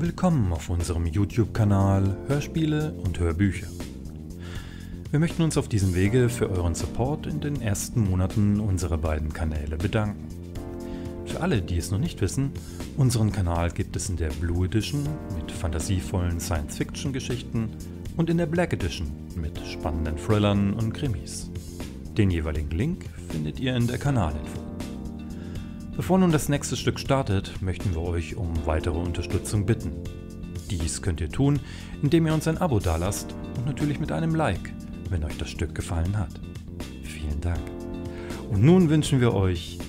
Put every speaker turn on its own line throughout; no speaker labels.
Willkommen auf unserem YouTube-Kanal Hörspiele und Hörbücher. Wir möchten uns auf diesem Wege für euren Support in den ersten Monaten unserer beiden Kanäle bedanken. Für alle, die es noch nicht wissen, unseren Kanal gibt es in der Blue Edition mit fantasievollen Science-Fiction-Geschichten und in der Black Edition mit spannenden Thrillern und Krimis. Den jeweiligen Link findet ihr in der Kanalinfo. Bevor nun das nächste Stück startet, möchten wir euch um weitere Unterstützung bitten. Dies könnt ihr tun, indem ihr uns ein Abo dalasst und natürlich mit einem Like, wenn euch das Stück gefallen hat. Vielen Dank. Und nun wünschen wir euch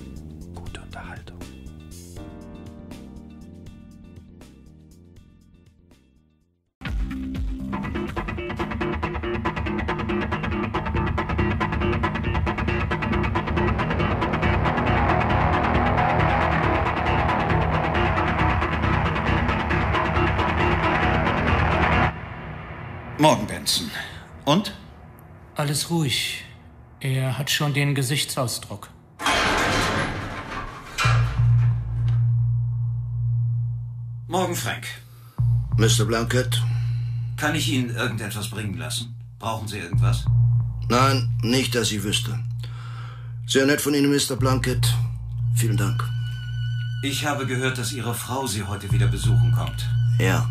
schon den Gesichtsausdruck.
Morgen, Frank.
Mr. Blunkett?
Kann ich Ihnen irgendetwas bringen lassen? Brauchen Sie irgendwas?
Nein, nicht, dass ich wüsste. Sehr nett von Ihnen, Mr. Blunkett. Vielen Dank.
Ich habe gehört, dass Ihre Frau Sie heute wieder besuchen kommt.
Ja.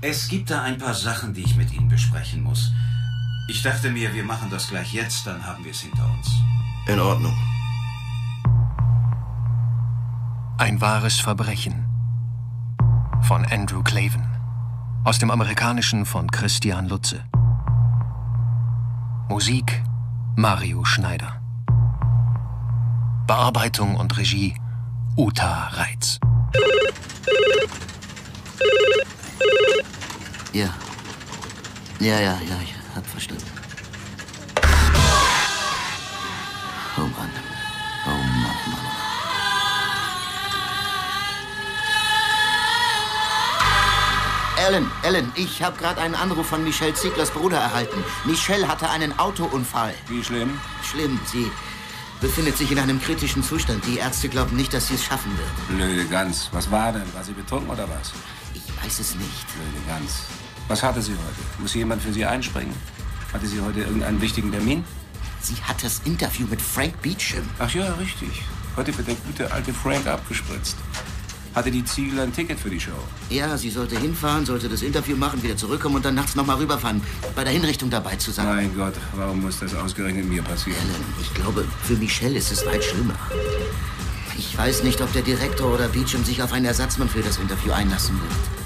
Es gibt da ein paar Sachen, die ich mit Ihnen besprechen muss. Ich dachte mir, wir machen das gleich jetzt, dann haben wir es hinter uns.
In Ordnung.
Ein wahres Verbrechen von Andrew Clavin aus dem amerikanischen von Christian Lutze. Musik Mario Schneider. Bearbeitung und Regie Uta Reitz.
Ja. Ja, ja, ja, ich hab verstanden. Oh Mann. Oh Mann, Mann.
Ellen, Ellen, ich habe gerade einen Anruf von Michelle Zieglers Bruder erhalten. Michelle hatte einen Autounfall.
Wie schlimm?
Schlimm, sie befindet sich in einem kritischen Zustand. Die Ärzte glauben nicht, dass sie es schaffen wird.
Blöde Gans. Was war denn? War sie betrunken oder was?
Ich weiß es nicht.
Blöde Gans. Was hatte sie heute? Muss jemand für sie einspringen? Hatte sie heute irgendeinen wichtigen Termin?
Sie hat das Interview mit Frank Beecham.
Ach ja, richtig. Heute wird der gute alte Frank abgespritzt. Hatte die Ziegler ein Ticket für die Show?
Ja, sie sollte hinfahren, sollte das Interview machen, wieder zurückkommen und dann nachts noch mal rüberfahren, bei der Hinrichtung dabei zu sein.
Mein Gott, warum muss das ausgerechnet mir passieren?
Ellen, ich glaube, für Michelle ist es weit schlimmer. Ich weiß nicht, ob der Direktor oder Beecham sich auf einen Ersatzmann für das Interview einlassen wird.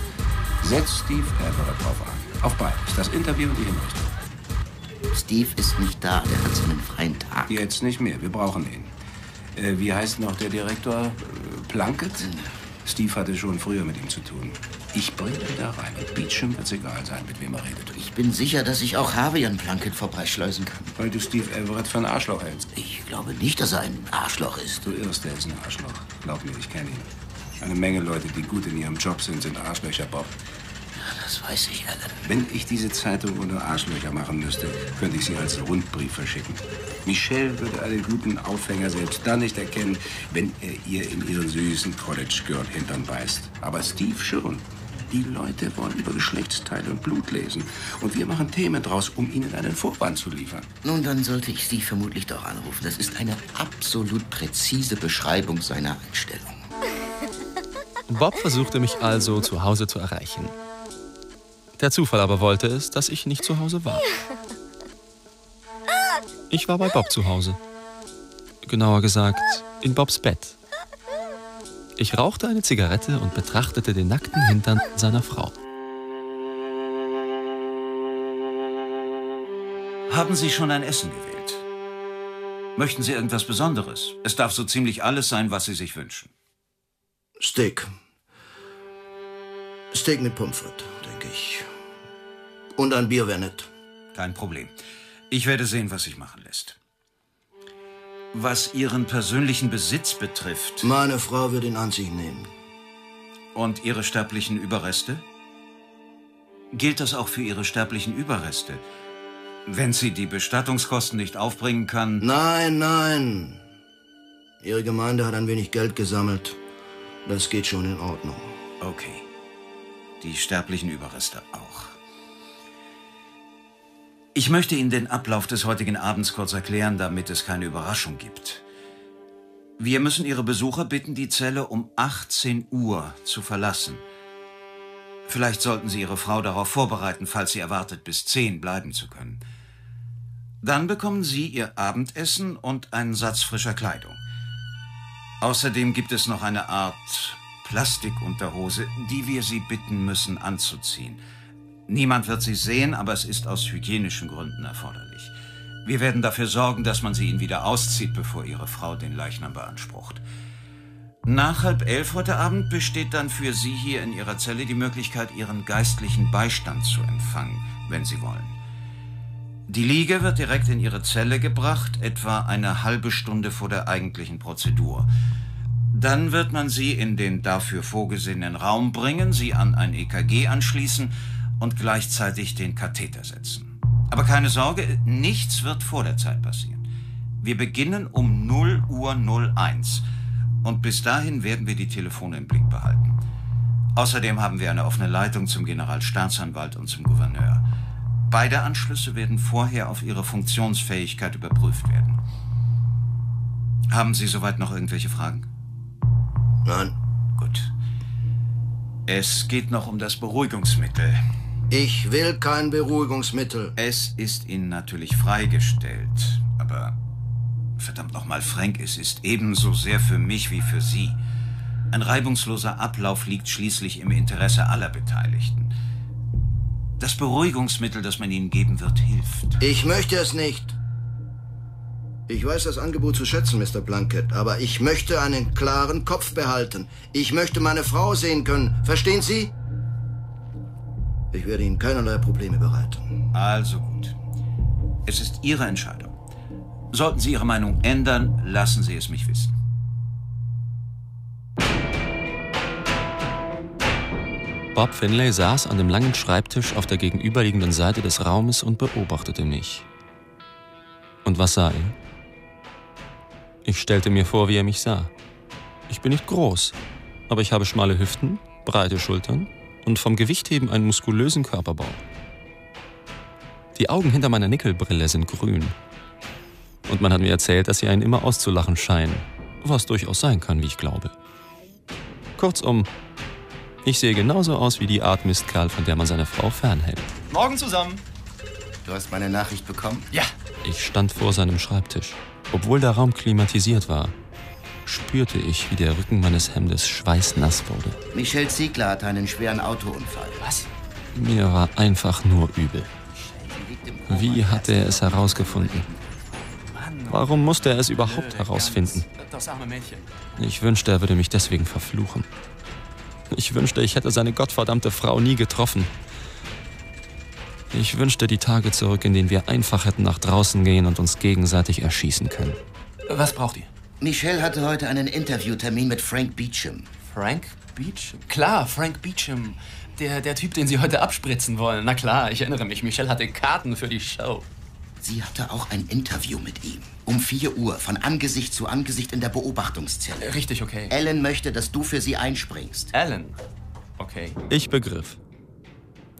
Setz Steve Everett drauf an. Auf beides. Das Interview und die Hinrichtung.
Steve ist nicht da, der hat seinen freien Tag.
Jetzt nicht mehr. Wir brauchen ihn. Äh, wie heißt noch der Direktor? Äh, Plunkett? Steve hatte schon früher mit ihm zu tun. Ich bringe ihn da rein und Beecham wird's egal sein, mit wem er redet.
Ich bin sicher, dass ich auch Harvey an Plunkett vorbeischleusen kann.
Weil du Steve Everett für ein Arschloch hältst.
Ich glaube nicht, dass er ein Arschloch ist.
Du irrst, der ist ein Arschloch. Glaub mir, ich kenne ihn. Eine Menge Leute, die gut in ihrem Job sind, sind Arschlöcher, Bob.
Das weiß ich, Alan.
Wenn ich diese Zeitung ohne Arschlöcher machen müsste, könnte ich sie als Rundbrief verschicken. Michelle würde einen guten Aufhänger selbst dann nicht erkennen, wenn er ihr in ihren süßen College-Girl-Hintern beißt. Aber Steve schon. Die Leute wollen über Geschlechtsteile und Blut lesen. Und wir machen Themen draus, um ihnen einen Vorwand zu liefern.
Nun, dann sollte ich Steve vermutlich doch anrufen. Das ist eine absolut präzise Beschreibung seiner Einstellung.
Bob versuchte mich also zu Hause zu erreichen. Der Zufall aber wollte es, dass ich nicht zu Hause war. Ich war bei Bob zu Hause. Genauer gesagt, in Bobs Bett. Ich rauchte eine Zigarette und betrachtete den nackten Hintern seiner Frau.
Haben Sie schon ein Essen gewählt? Möchten Sie irgendwas Besonderes? Es darf so ziemlich alles sein, was Sie sich wünschen.
Steak. Steak mit Pommes frites, denke ich. Und ein Bier wäre nett.
Kein Problem. Ich werde sehen, was sich machen lässt. Was Ihren persönlichen Besitz betrifft
Meine Frau wird ihn an sich nehmen.
und Ihre sterblichen Überreste? Gilt das auch für Ihre sterblichen Überreste? Wenn sie die Bestattungskosten nicht aufbringen kann.
Nein, nein. Ihre Gemeinde hat ein wenig Geld gesammelt. Das geht schon in Ordnung.
Okay. die sterblichen Überreste auch. Ich möchte Ihnen den Ablauf des heutigen Abends kurz erklären, damit es keine Überraschung gibt. Wir müssen Ihre Besucher bitten, die Zelle um 18 Uhr zu verlassen. Vielleicht sollten Sie Ihre Frau darauf vorbereiten, falls sie erwartet, bis 10 bleiben zu können. Dann bekommen Sie Ihr Abendessen und einen Satz frischer Kleidung. Außerdem gibt es noch eine Art Plastikunterhose, die wir Sie bitten müssen anzuziehen. Niemand wird sie sehen, aber es ist aus hygienischen Gründen erforderlich. Wir werden dafür sorgen, dass man sie Ihnen wieder auszieht, bevor Ihre Frau den Leichnam beansprucht. Nach halb elf heute Abend besteht dann für Sie hier in Ihrer Zelle die Möglichkeit, Ihren geistlichen Beistand zu empfangen, wenn Sie wollen. Die Liege wird direkt in Ihre Zelle gebracht, etwa eine halbe Stunde vor der eigentlichen Prozedur. Dann wird man Sie in den dafür vorgesehenen Raum bringen, Sie an ein EKG anschließen und gleichzeitig den Katheter setzen. Aber keine Sorge, nichts wird vor der Zeit passieren. Wir beginnen um 0 Uhr 01 und bis dahin werden wir die Telefone im Blick behalten. Außerdem haben wir eine offene Leitung zum Generalstaatsanwalt und zum Gouverneur. Beide Anschlüsse werden vorher auf ihre Funktionsfähigkeit überprüft werden. Haben Sie soweit noch irgendwelche Fragen?
Nein.
Gut. Es geht noch um das Beruhigungsmittel.
Ich will kein Beruhigungsmittel.
Es ist Ihnen natürlich freigestellt, aber verdammt nochmal, Frank, es ist ebenso sehr für mich wie für Sie. Ein reibungsloser Ablauf liegt schließlich im Interesse aller Beteiligten. Das Beruhigungsmittel, das man Ihnen geben wird, hilft.
Ich möchte es nicht. Ich weiß das Angebot zu schätzen, Mr. Plunkett, aber ich möchte einen klaren Kopf behalten. Ich möchte meine Frau sehen können. Verstehen Sie? Ich werde Ihnen keinerlei Probleme bereiten.
Also gut. Es ist Ihre Entscheidung. Sollten Sie Ihre Meinung ändern, lassen Sie es mich wissen.
Bob Finlay saß an dem langen Schreibtisch auf der gegenüberliegenden Seite des Raumes und beobachtete mich. Und was sah er? Ich stellte mir vor, wie er mich sah. Ich bin nicht groß, aber ich habe schmale Hüften, breite Schultern und vom Gewichtheben einen muskulösen Körperbau. Die Augen hinter meiner Nickelbrille sind grün. Und man hat mir erzählt, dass sie einen immer auszulachen scheinen, was durchaus sein kann, wie ich glaube. Kurzum, ich sehe genauso aus wie die Art Mistkerl, von der man seine Frau fernhält.
Morgen zusammen. Du hast meine Nachricht bekommen?
Ja. Ich stand vor seinem Schreibtisch. Obwohl der Raum klimatisiert war, spürte ich, wie der Rücken meines Hemdes schweißnass wurde.
Michelle Ziegler hatte einen schweren Autounfall.
Was? Mir war einfach nur übel. Wie hatte er es herausgefunden? Warum musste er es überhaupt herausfinden?
Das arme Mädchen.
Ich wünschte, er würde mich deswegen verfluchen. Ich wünschte, ich hätte seine gottverdammte Frau nie getroffen. Ich wünschte die Tage zurück, in denen wir einfach hätten nach draußen gehen und uns gegenseitig erschießen können.
Was braucht ihr?
Michelle hatte heute einen Interviewtermin mit Frank Beecham.
Frank Beecham? Klar, Frank Beecham. Der, der Typ, den Sie heute abspritzen wollen. Na klar, ich erinnere mich. Michelle hatte Karten für die Show.
Sie hatte auch ein Interview mit ihm. Um 4 Uhr, von Angesicht zu Angesicht in der Beobachtungszelle.
Richtig, okay.
Ellen möchte, dass du für sie einspringst.
Alan? Okay.
Ich begriff.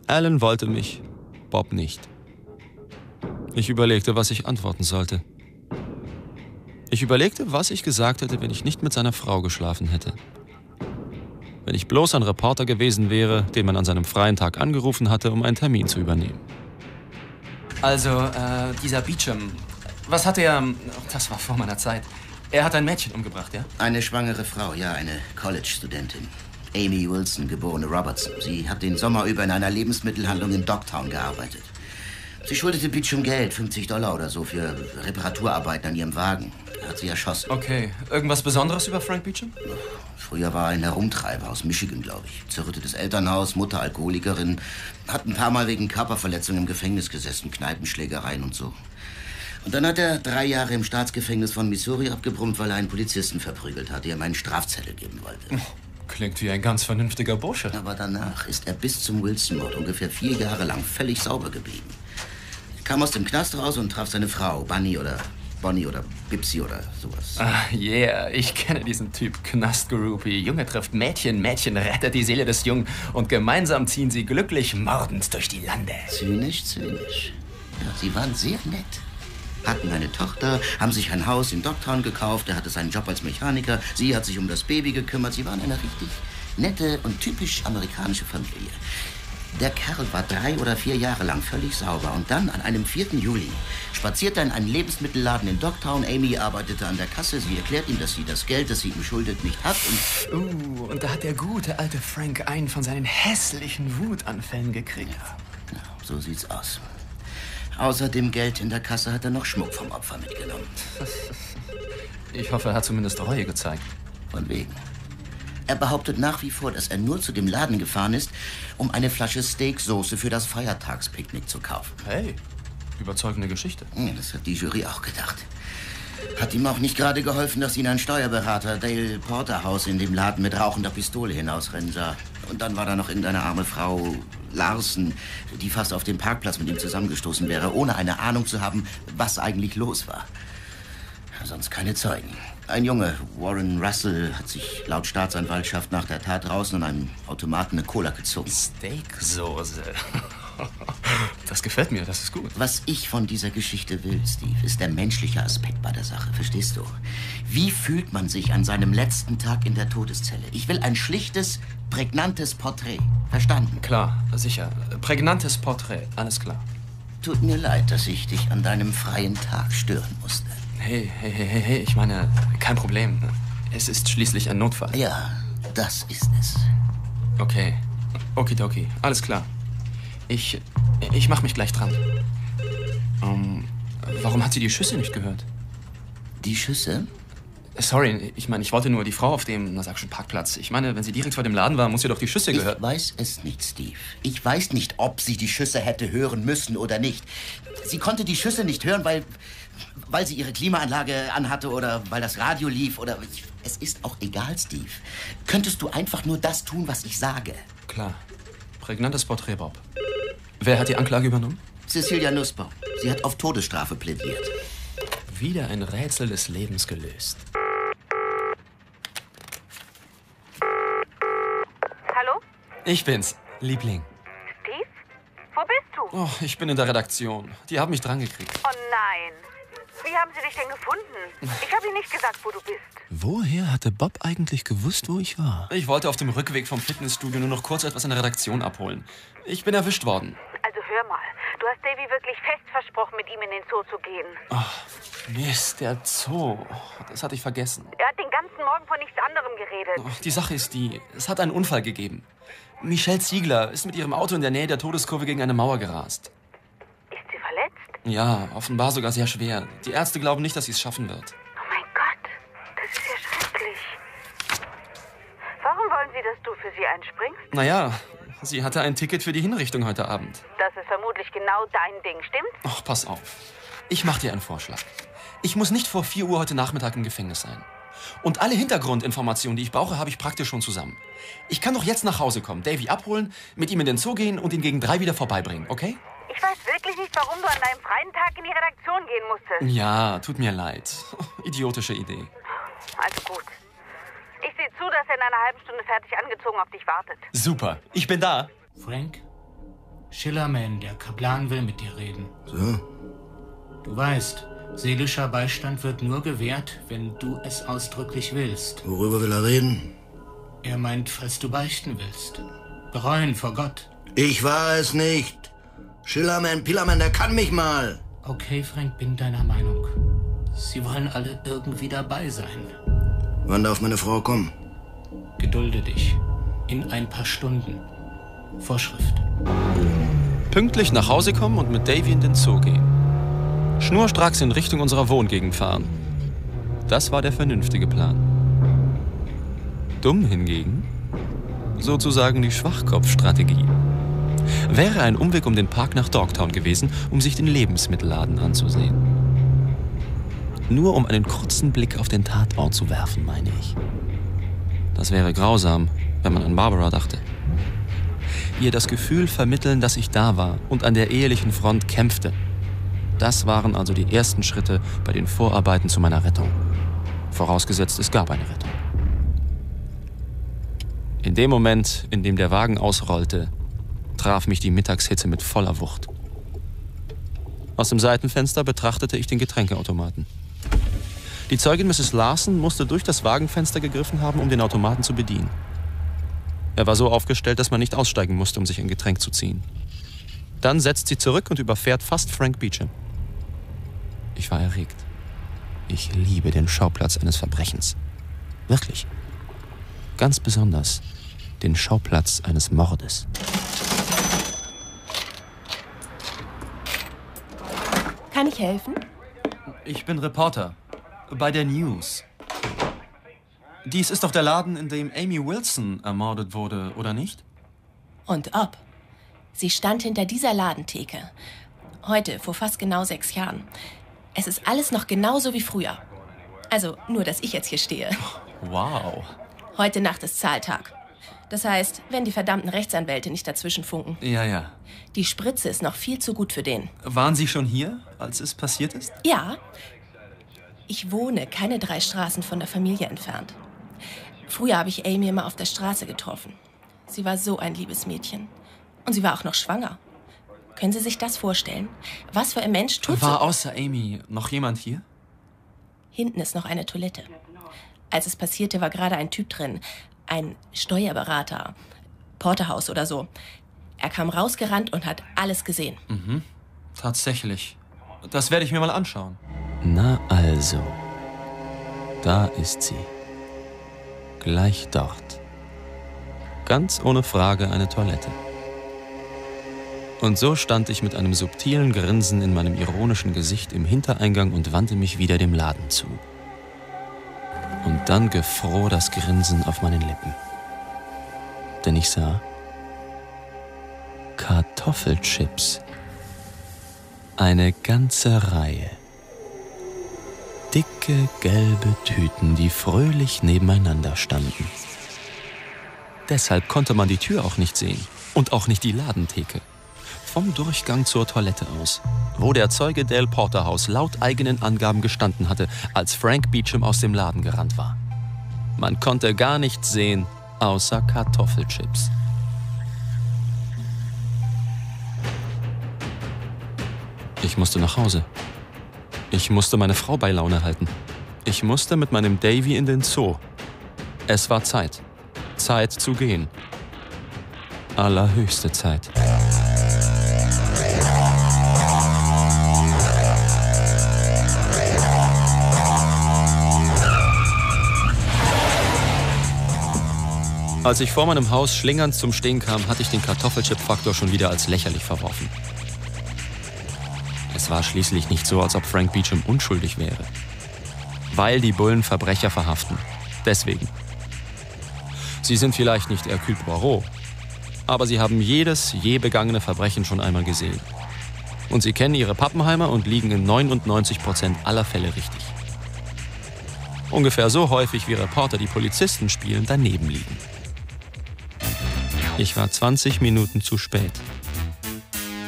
Alan wollte mich, Bob nicht. Ich überlegte, was ich antworten sollte. Ich überlegte, was ich gesagt hätte, wenn ich nicht mit seiner Frau geschlafen hätte. Wenn ich bloß ein Reporter gewesen wäre, den man an seinem freien Tag angerufen hatte, um einen Termin zu übernehmen.
Also, äh, dieser Beecham, was hat er. Das war vor meiner Zeit. Er hat ein Mädchen umgebracht, ja?
Eine schwangere Frau, ja, eine College-Studentin. Amy Wilson, geborene Robertson. Sie hat den Sommer über in einer Lebensmittelhandlung in Dogtown gearbeitet. Sie schuldete Beecham Geld, 50 Dollar oder so, für Reparaturarbeiten an ihrem Wagen. Er hat sie erschossen.
Okay. Irgendwas Besonderes über Frank Beecham?
Früher war er ein Herumtreiber aus Michigan, glaube ich. Zerrüttetes Elternhaus, Mutter Alkoholikerin. Hat ein paar Mal wegen Körperverletzung im Gefängnis gesessen, Kneipenschlägereien und so. Und dann hat er drei Jahre im Staatsgefängnis von Missouri abgebrummt, weil er einen Polizisten verprügelt hat, der ihm einen Strafzettel geben wollte.
Klingt wie ein ganz vernünftiger Bursche.
Aber danach ist er bis zum Wilson-Mord ungefähr vier Jahre lang völlig sauber geblieben. Er kam aus dem Knast raus und traf seine Frau, Bunny oder Bonnie oder Bipsy oder sowas.
Ah, yeah, ich kenne diesen Typ, Knastgroupie. Junge trifft Mädchen, Mädchen rettet die Seele des Jungen und gemeinsam ziehen sie glücklich mordend durch die Lande.
Zynisch, zynisch. Ja, sie waren sehr nett. Hatten eine Tochter, haben sich ein Haus in Dogtown gekauft, er hatte seinen Job als Mechaniker, sie hat sich um das Baby gekümmert, sie waren eine richtig nette und typisch amerikanische Familie. Der Kerl war drei oder vier Jahre lang völlig sauber und dann an einem 4. Juli spazierte er in einen Lebensmittelladen in Dogtown. Amy arbeitete an der Kasse. Sie erklärt ihm, dass sie das Geld, das sie ihm schuldet, nicht hat.
Und, uh, und da hat der gute alte Frank einen von seinen hässlichen Wutanfällen gekriegt.
Ja, ja, so sieht's aus. Außer dem Geld in der Kasse hat er noch Schmuck vom Opfer mitgenommen.
Ich hoffe, er hat zumindest Reue gezeigt.
Von wegen. Er behauptet nach wie vor, dass er nur zu dem Laden gefahren ist, um eine Flasche Steaksoße für das Feiertagspicknick zu kaufen.
Hey, überzeugende Geschichte.
Ja, das hat die Jury auch gedacht. Hat ihm auch nicht gerade geholfen, dass ihn ein Steuerberater Dale Porterhouse in dem Laden mit rauchender Pistole hinausrennen sah. Und dann war da noch irgendeine arme Frau, Larsen, die fast auf dem Parkplatz mit ihm zusammengestoßen wäre, ohne eine Ahnung zu haben, was eigentlich los war. Sonst keine Zeugen. Ein Junge, Warren Russell, hat sich laut Staatsanwaltschaft nach der Tat draußen an einem Automaten eine Cola gezogen.
Steaksoße. Das gefällt mir, das ist gut.
Was ich von dieser Geschichte will, Steve, ist der menschliche Aspekt bei der Sache, verstehst du? Wie fühlt man sich an seinem letzten Tag in der Todeszelle? Ich will ein schlichtes, prägnantes Porträt. Verstanden?
Klar, sicher. Prägnantes Porträt, alles klar.
Tut mir leid, dass ich dich an deinem freien Tag stören musste.
Hey, hey, hey, hey, ich meine, kein Problem. Es ist schließlich ein Notfall.
Ja, das ist es.
Okay. Okidoki, alles klar. Ich. Ich mach mich gleich dran. Ähm, warum hat sie die Schüsse nicht gehört?
Die Schüsse?
Sorry, ich meine, ich wollte nur die Frau auf dem, na sag schon, Parkplatz. Ich meine, wenn sie direkt vor dem Laden war, muss sie doch die Schüsse gehört.
Ich weiß es nicht, Steve. Ich weiß nicht, ob sie die Schüsse hätte hören müssen oder nicht. Sie konnte die Schüsse nicht hören, weil, weil sie ihre Klimaanlage anhatte oder weil das Radio lief oder. Es ist auch egal, Steve. Könntest du einfach nur das tun, was ich sage?
Klar. Prägnantes Porträt, Bob. Wer hat die Anklage übernommen?
Cecilia Nussbaum. Sie hat auf Todesstrafe plädiert.
Wieder ein Rätsel des Lebens gelöst.
Hallo?
Ich bin's, Liebling.
Steve? Wo bist du?
Oh, ich bin in der Redaktion. Die haben mich drangekriegt.
Oh nein. Wie haben sie dich denn gefunden? Ich habe ihnen nicht gesagt, wo du bist.
Woher hatte Bob eigentlich gewusst, wo ich war? Ich wollte auf dem Rückweg vom Fitnessstudio nur noch kurz etwas in der Redaktion abholen. Ich bin erwischt worden.
Du hast Davy wirklich fest versprochen, mit ihm in den Zoo zu gehen.
Ach, Mist, der Zoo. Das hatte ich vergessen.
Er hat den ganzen Morgen von nichts anderem geredet.
Ach, die Sache ist die, es hat einen Unfall gegeben. Michelle Ziegler ist mit ihrem Auto in der Nähe der Todeskurve gegen eine Mauer gerast.
Ist sie verletzt?
Ja, offenbar sogar sehr schwer. Die Ärzte glauben nicht, dass sie es schaffen wird.
Oh mein Gott, das ist ja schrecklich. Warum wollen sie, dass du für sie einspringst?
Naja, sie hatte ein Ticket für die Hinrichtung heute Abend.
Das ist vermutlich genau dein Ding, stimmt's?
Ach, pass auf. Ich mach dir einen Vorschlag. Ich muss nicht vor 4 Uhr heute Nachmittag im Gefängnis sein. Und alle Hintergrundinformationen, die ich brauche, habe ich praktisch schon zusammen. Ich kann doch jetzt nach Hause kommen, Davy abholen, mit ihm in den Zoo gehen und ihn gegen drei wieder vorbeibringen, okay?
Ich weiß wirklich nicht, warum du an deinem freien Tag in die Redaktion gehen musstest.
Ja, tut mir leid. Idiotische Idee.
Also gut. Ich sehe zu, dass er in einer halben Stunde fertig angezogen auf dich wartet.
Super, ich bin da.
Frank? Schillerman, der Kaplan will mit dir reden.
So?
Du weißt, seelischer Beistand wird nur gewährt, wenn du es ausdrücklich willst.
Worüber will er reden?
Er meint, falls du beichten willst. Bereuen vor Gott.
Ich war es nicht. Schillerman, Pillerman, der kann mich mal.
Okay, Frank, bin deiner Meinung. Sie wollen alle irgendwie dabei sein.
Wann darf meine Frau kommen?
Gedulde dich. In ein paar Stunden. Vorschrift.
Pünktlich nach Hause kommen und mit Davy in den Zoo gehen. Schnurstracks in Richtung unserer Wohngegend fahren. Das war der vernünftige Plan. Dumm hingegen, sozusagen die Schwachkopfstrategie, wäre ein Umweg um den Park nach Dogtown gewesen, um sich den Lebensmittelladen anzusehen. Nur um einen kurzen Blick auf den Tatort zu werfen, meine ich. Das wäre grausam, wenn man an Barbara dachte. Ihr das Gefühl vermitteln, dass ich da war und an der ehelichen Front kämpfte.
Das waren also die ersten Schritte bei den Vorarbeiten zu meiner Rettung. Vorausgesetzt, es gab eine Rettung. In dem Moment, in dem der Wagen ausrollte, traf mich die Mittagshitze mit voller Wucht. Aus dem Seitenfenster betrachtete ich den Getränkeautomaten. Die Zeugin Mrs. Larson musste durch das Wagenfenster gegriffen haben, um den Automaten zu bedienen. Er war so aufgestellt, dass man nicht aussteigen musste, um sich ein Getränk zu ziehen. Dann setzt sie zurück und überfährt fast Frank Beecham. Ich war erregt. Ich liebe den Schauplatz eines Verbrechens. Wirklich. Ganz besonders den Schauplatz eines Mordes.
Kann ich helfen?
Ich bin Reporter bei der News. Dies ist doch der Laden, in dem Amy Wilson ermordet wurde, oder nicht?
Und ob. Sie stand hinter dieser Ladentheke. Heute, vor fast genau sechs Jahren. Es ist alles noch genauso wie früher. Also nur, dass ich jetzt hier stehe.
Wow.
Heute Nacht ist Zahltag. Das heißt, wenn die verdammten Rechtsanwälte nicht dazwischen funken.
Ja, ja.
Die Spritze ist noch viel zu gut für den.
Waren Sie schon hier, als es passiert ist?
Ja. Ich wohne keine drei Straßen von der Familie entfernt. Früher habe ich Amy immer auf der Straße getroffen. Sie war so ein liebes Mädchen. Und sie war auch noch schwanger. Können Sie sich das vorstellen? Was für ein Mensch tut
War
so...
außer Amy noch jemand hier?
Hinten ist noch eine Toilette. Als es passierte, war gerade ein Typ drin. Ein Steuerberater. Porterhaus oder so. Er kam rausgerannt und hat alles gesehen.
Mhm. Tatsächlich. Das werde ich mir mal anschauen.
Na also. Da ist sie. Gleich dort.
Ganz ohne Frage eine Toilette. Und so stand ich mit einem subtilen Grinsen in meinem ironischen Gesicht im Hintereingang und wandte mich wieder dem Laden zu. Und dann gefror das Grinsen auf meinen Lippen. Denn ich sah Kartoffelchips. Eine ganze Reihe. Dicke gelbe Tüten, die fröhlich nebeneinander standen. Deshalb konnte man die Tür auch nicht sehen und auch nicht die Ladentheke. Vom Durchgang zur Toilette aus, wo der Zeuge Dale Porterhouse laut eigenen Angaben gestanden hatte, als Frank Beecham aus dem Laden gerannt war. Man konnte gar nichts sehen, außer Kartoffelchips. Ich musste nach Hause. Ich musste meine Frau bei Laune halten. Ich musste mit meinem Davy in den Zoo. Es war Zeit. Zeit zu gehen. Allerhöchste Zeit. Als ich vor meinem Haus schlingernd zum Stehen kam, hatte ich den Kartoffelchip-Faktor schon wieder als lächerlich verworfen. Es war schließlich nicht so, als ob Frank Beecham unschuldig wäre. Weil die Bullen Verbrecher verhaften. Deswegen. Sie sind vielleicht nicht Hercule Poirot, aber sie haben jedes je begangene Verbrechen schon einmal gesehen. Und sie kennen ihre Pappenheimer und liegen in 99 Prozent aller Fälle richtig. Ungefähr so häufig wie Reporter, die Polizisten spielen, daneben liegen. Ich war 20 Minuten zu spät.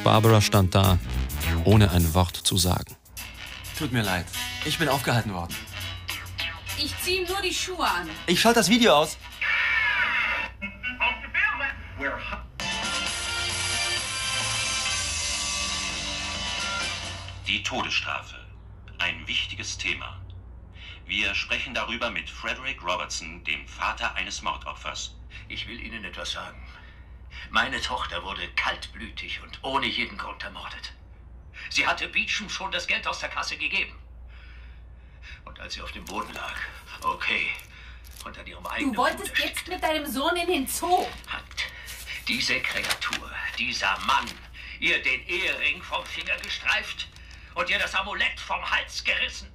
Barbara stand da, ohne ein Wort zu sagen. Tut mir leid. Ich bin aufgehalten worden.
Ich ziehe nur die Schuhe an.
Ich schalte das Video aus.
Die Todesstrafe. Ein wichtiges Thema. Wir sprechen darüber mit Frederick Robertson, dem Vater eines Mordopfers.
Ich will Ihnen etwas sagen. Meine Tochter wurde kaltblütig und ohne jeden Grund ermordet. Sie hatte Beecham schon das Geld aus der Kasse gegeben. Und als sie auf dem Boden lag, okay, und an ihrem eigenen
Du wolltest jetzt mit deinem Sohn in den Zoo.
hat diese Kreatur, dieser Mann, ihr den Ehering vom Finger gestreift und ihr das Amulett vom Hals gerissen.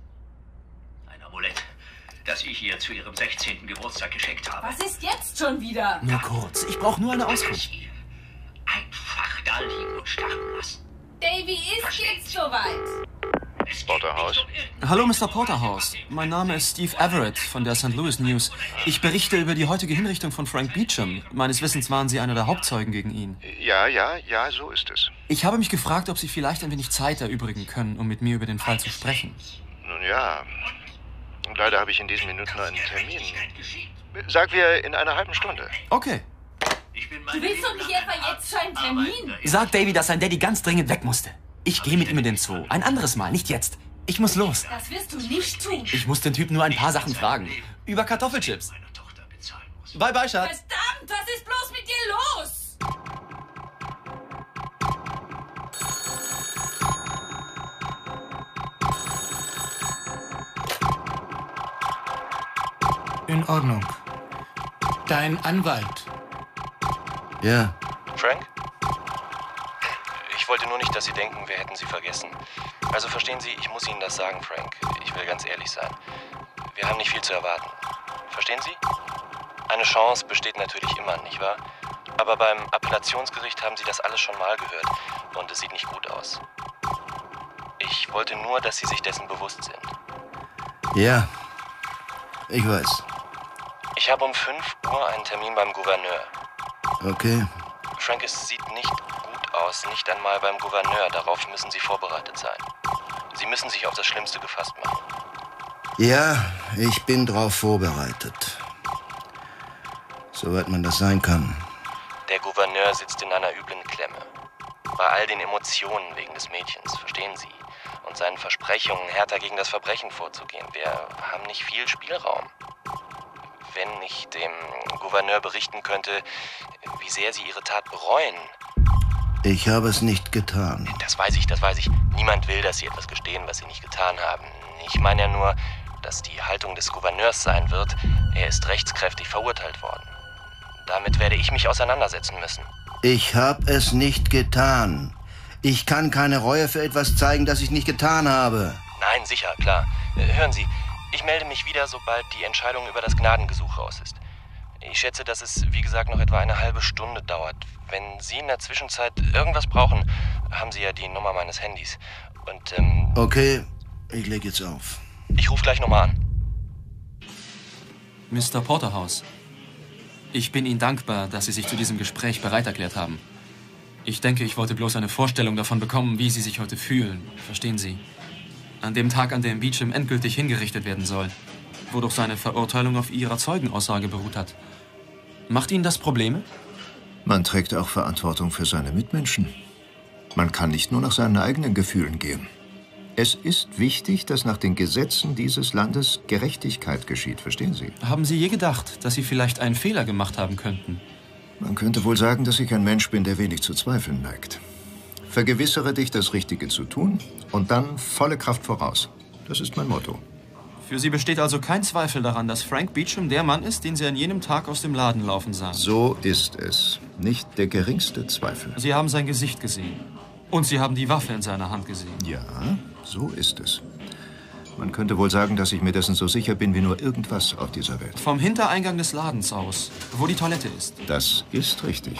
Ein Amulett, das ich ihr zu ihrem 16. Geburtstag geschenkt habe.
Was ist jetzt schon wieder?
Nur kurz. Ich brauche nur eine Auskunft.
Einfach da liegen und starren lassen.
Davy ist jetzt soweit.
Porterhouse.
Hallo, Mr. Porterhouse. Mein Name ist Steve Everett von der St. Louis News. Ich berichte über die heutige Hinrichtung von Frank Beecham. Meines Wissens waren Sie einer der Hauptzeugen gegen ihn.
Ja, ja, ja, so ist es.
Ich habe mich gefragt, ob Sie vielleicht ein wenig Zeit erübrigen können, um mit mir über den Fall zu sprechen.
Nun ja, leider habe ich in diesen Minuten einen Termin. Sag wir in einer halben Stunde.
Okay.
Du willst doch nicht etwa jetzt schon einen Termin?
Sag Davy, dass sein Daddy ganz dringend weg musste. Ich gehe mit ihm in den Zoo. Ein anderes Mal, nicht jetzt. Ich muss los.
Das wirst du nicht tun.
Ich muss den Typ nur ein paar Sachen fragen. Über Kartoffelchips. Bye bye, Schatz.
Verdammt, was ist bloß mit dir los?
In Ordnung. Dein Anwalt.
Ja,
Frank? Ich wollte nur nicht, dass Sie denken, wir hätten Sie vergessen. Also verstehen Sie, ich muss Ihnen das sagen, Frank. Ich will ganz ehrlich sein. Wir haben nicht viel zu erwarten. Verstehen Sie? Eine Chance besteht natürlich immer, nicht wahr? Aber beim Appellationsgericht haben Sie das alles schon mal gehört und es sieht nicht gut aus. Ich wollte nur, dass Sie sich dessen bewusst sind.
ja. Ich weiß.
Ich habe um 5 Uhr einen Termin beim Gouverneur.
Okay.
Frank, es sieht nicht gut aus, nicht einmal beim Gouverneur. Darauf müssen Sie vorbereitet sein. Sie müssen sich auf das Schlimmste gefasst machen.
Ja, ich bin drauf vorbereitet. Soweit man das sein kann.
Der Gouverneur sitzt in einer üblen Klemme. Bei all den Emotionen wegen des Mädchens, verstehen Sie? Und seinen Versprechungen, härter gegen das Verbrechen vorzugehen. Wir haben nicht viel Spielraum. Wenn ich dem Gouverneur berichten könnte, wie sehr Sie Ihre Tat bereuen,
Ich habe es nicht getan.
das weiß ich, das weiß ich. Niemand will, dass Sie etwas gestehen, was Sie nicht getan haben. Ich meine ja nur, dass die Haltung des Gouverneurs sein wird, er ist rechtskräftig verurteilt worden. Damit werde ich mich auseinandersetzen müssen.
Ich habe es nicht getan. Ich kann keine Reue für etwas zeigen, das ich nicht getan habe.
Nein, sicher, klar. Äh, Hören Sie, ich melde mich wieder, sobald die Entscheidung über das Gnadengesuch raus ist. Ich schätze, dass es, wie gesagt, noch etwa eine halbe Stunde dauert. Wenn Sie in der Zwischenzeit irgendwas brauchen, haben Sie ja die Nummer meines Handys. Und ähm,
Okay, ich leg jetzt auf.
ich rufe gleich nochmal an.
Mr. Porterhouse, ich bin Ihnen dankbar, dass Sie sich zu diesem Gespräch bereit erklärt haben. Ich denke, ich wollte bloß eine Vorstellung davon bekommen, wie Sie sich heute fühlen. Verstehen Sie? An dem Tag, an dem Beecham endgültig hingerichtet werden soll, wodurch seine Verurteilung auf Ihrer Zeugenaussage beruht hat. Macht Ihnen das Probleme?
Man trägt auch Verantwortung für seine Mitmenschen. Man kann nicht nur nach seinen eigenen Gefühlen gehen. Es ist wichtig, dass nach den Gesetzen dieses Landes Gerechtigkeit geschieht, verstehen Sie?
Haben Sie je gedacht, dass Sie vielleicht einen Fehler gemacht haben könnten?
Man könnte wohl sagen, dass ich ein Mensch bin, der wenig zu zweifeln neigt. Vergewissere dich, das Richtige zu tun und dann volle Kraft voraus. Das ist mein Motto.
Für Sie besteht also kein Zweifel daran, dass Frank Beecham der Mann ist, den Sie an jenem Tag aus dem Laden laufen sahen.
So ist es. Nicht der geringste Zweifel.
Sie haben sein Gesicht gesehen. Und Sie haben die Waffe in seiner Hand gesehen.
Ja, so ist es. Man könnte wohl sagen, dass ich mir dessen so sicher bin wie nur irgendwas auf dieser Welt.
Vom Hintereingang des Ladens aus, wo die Toilette ist.
Das ist richtig.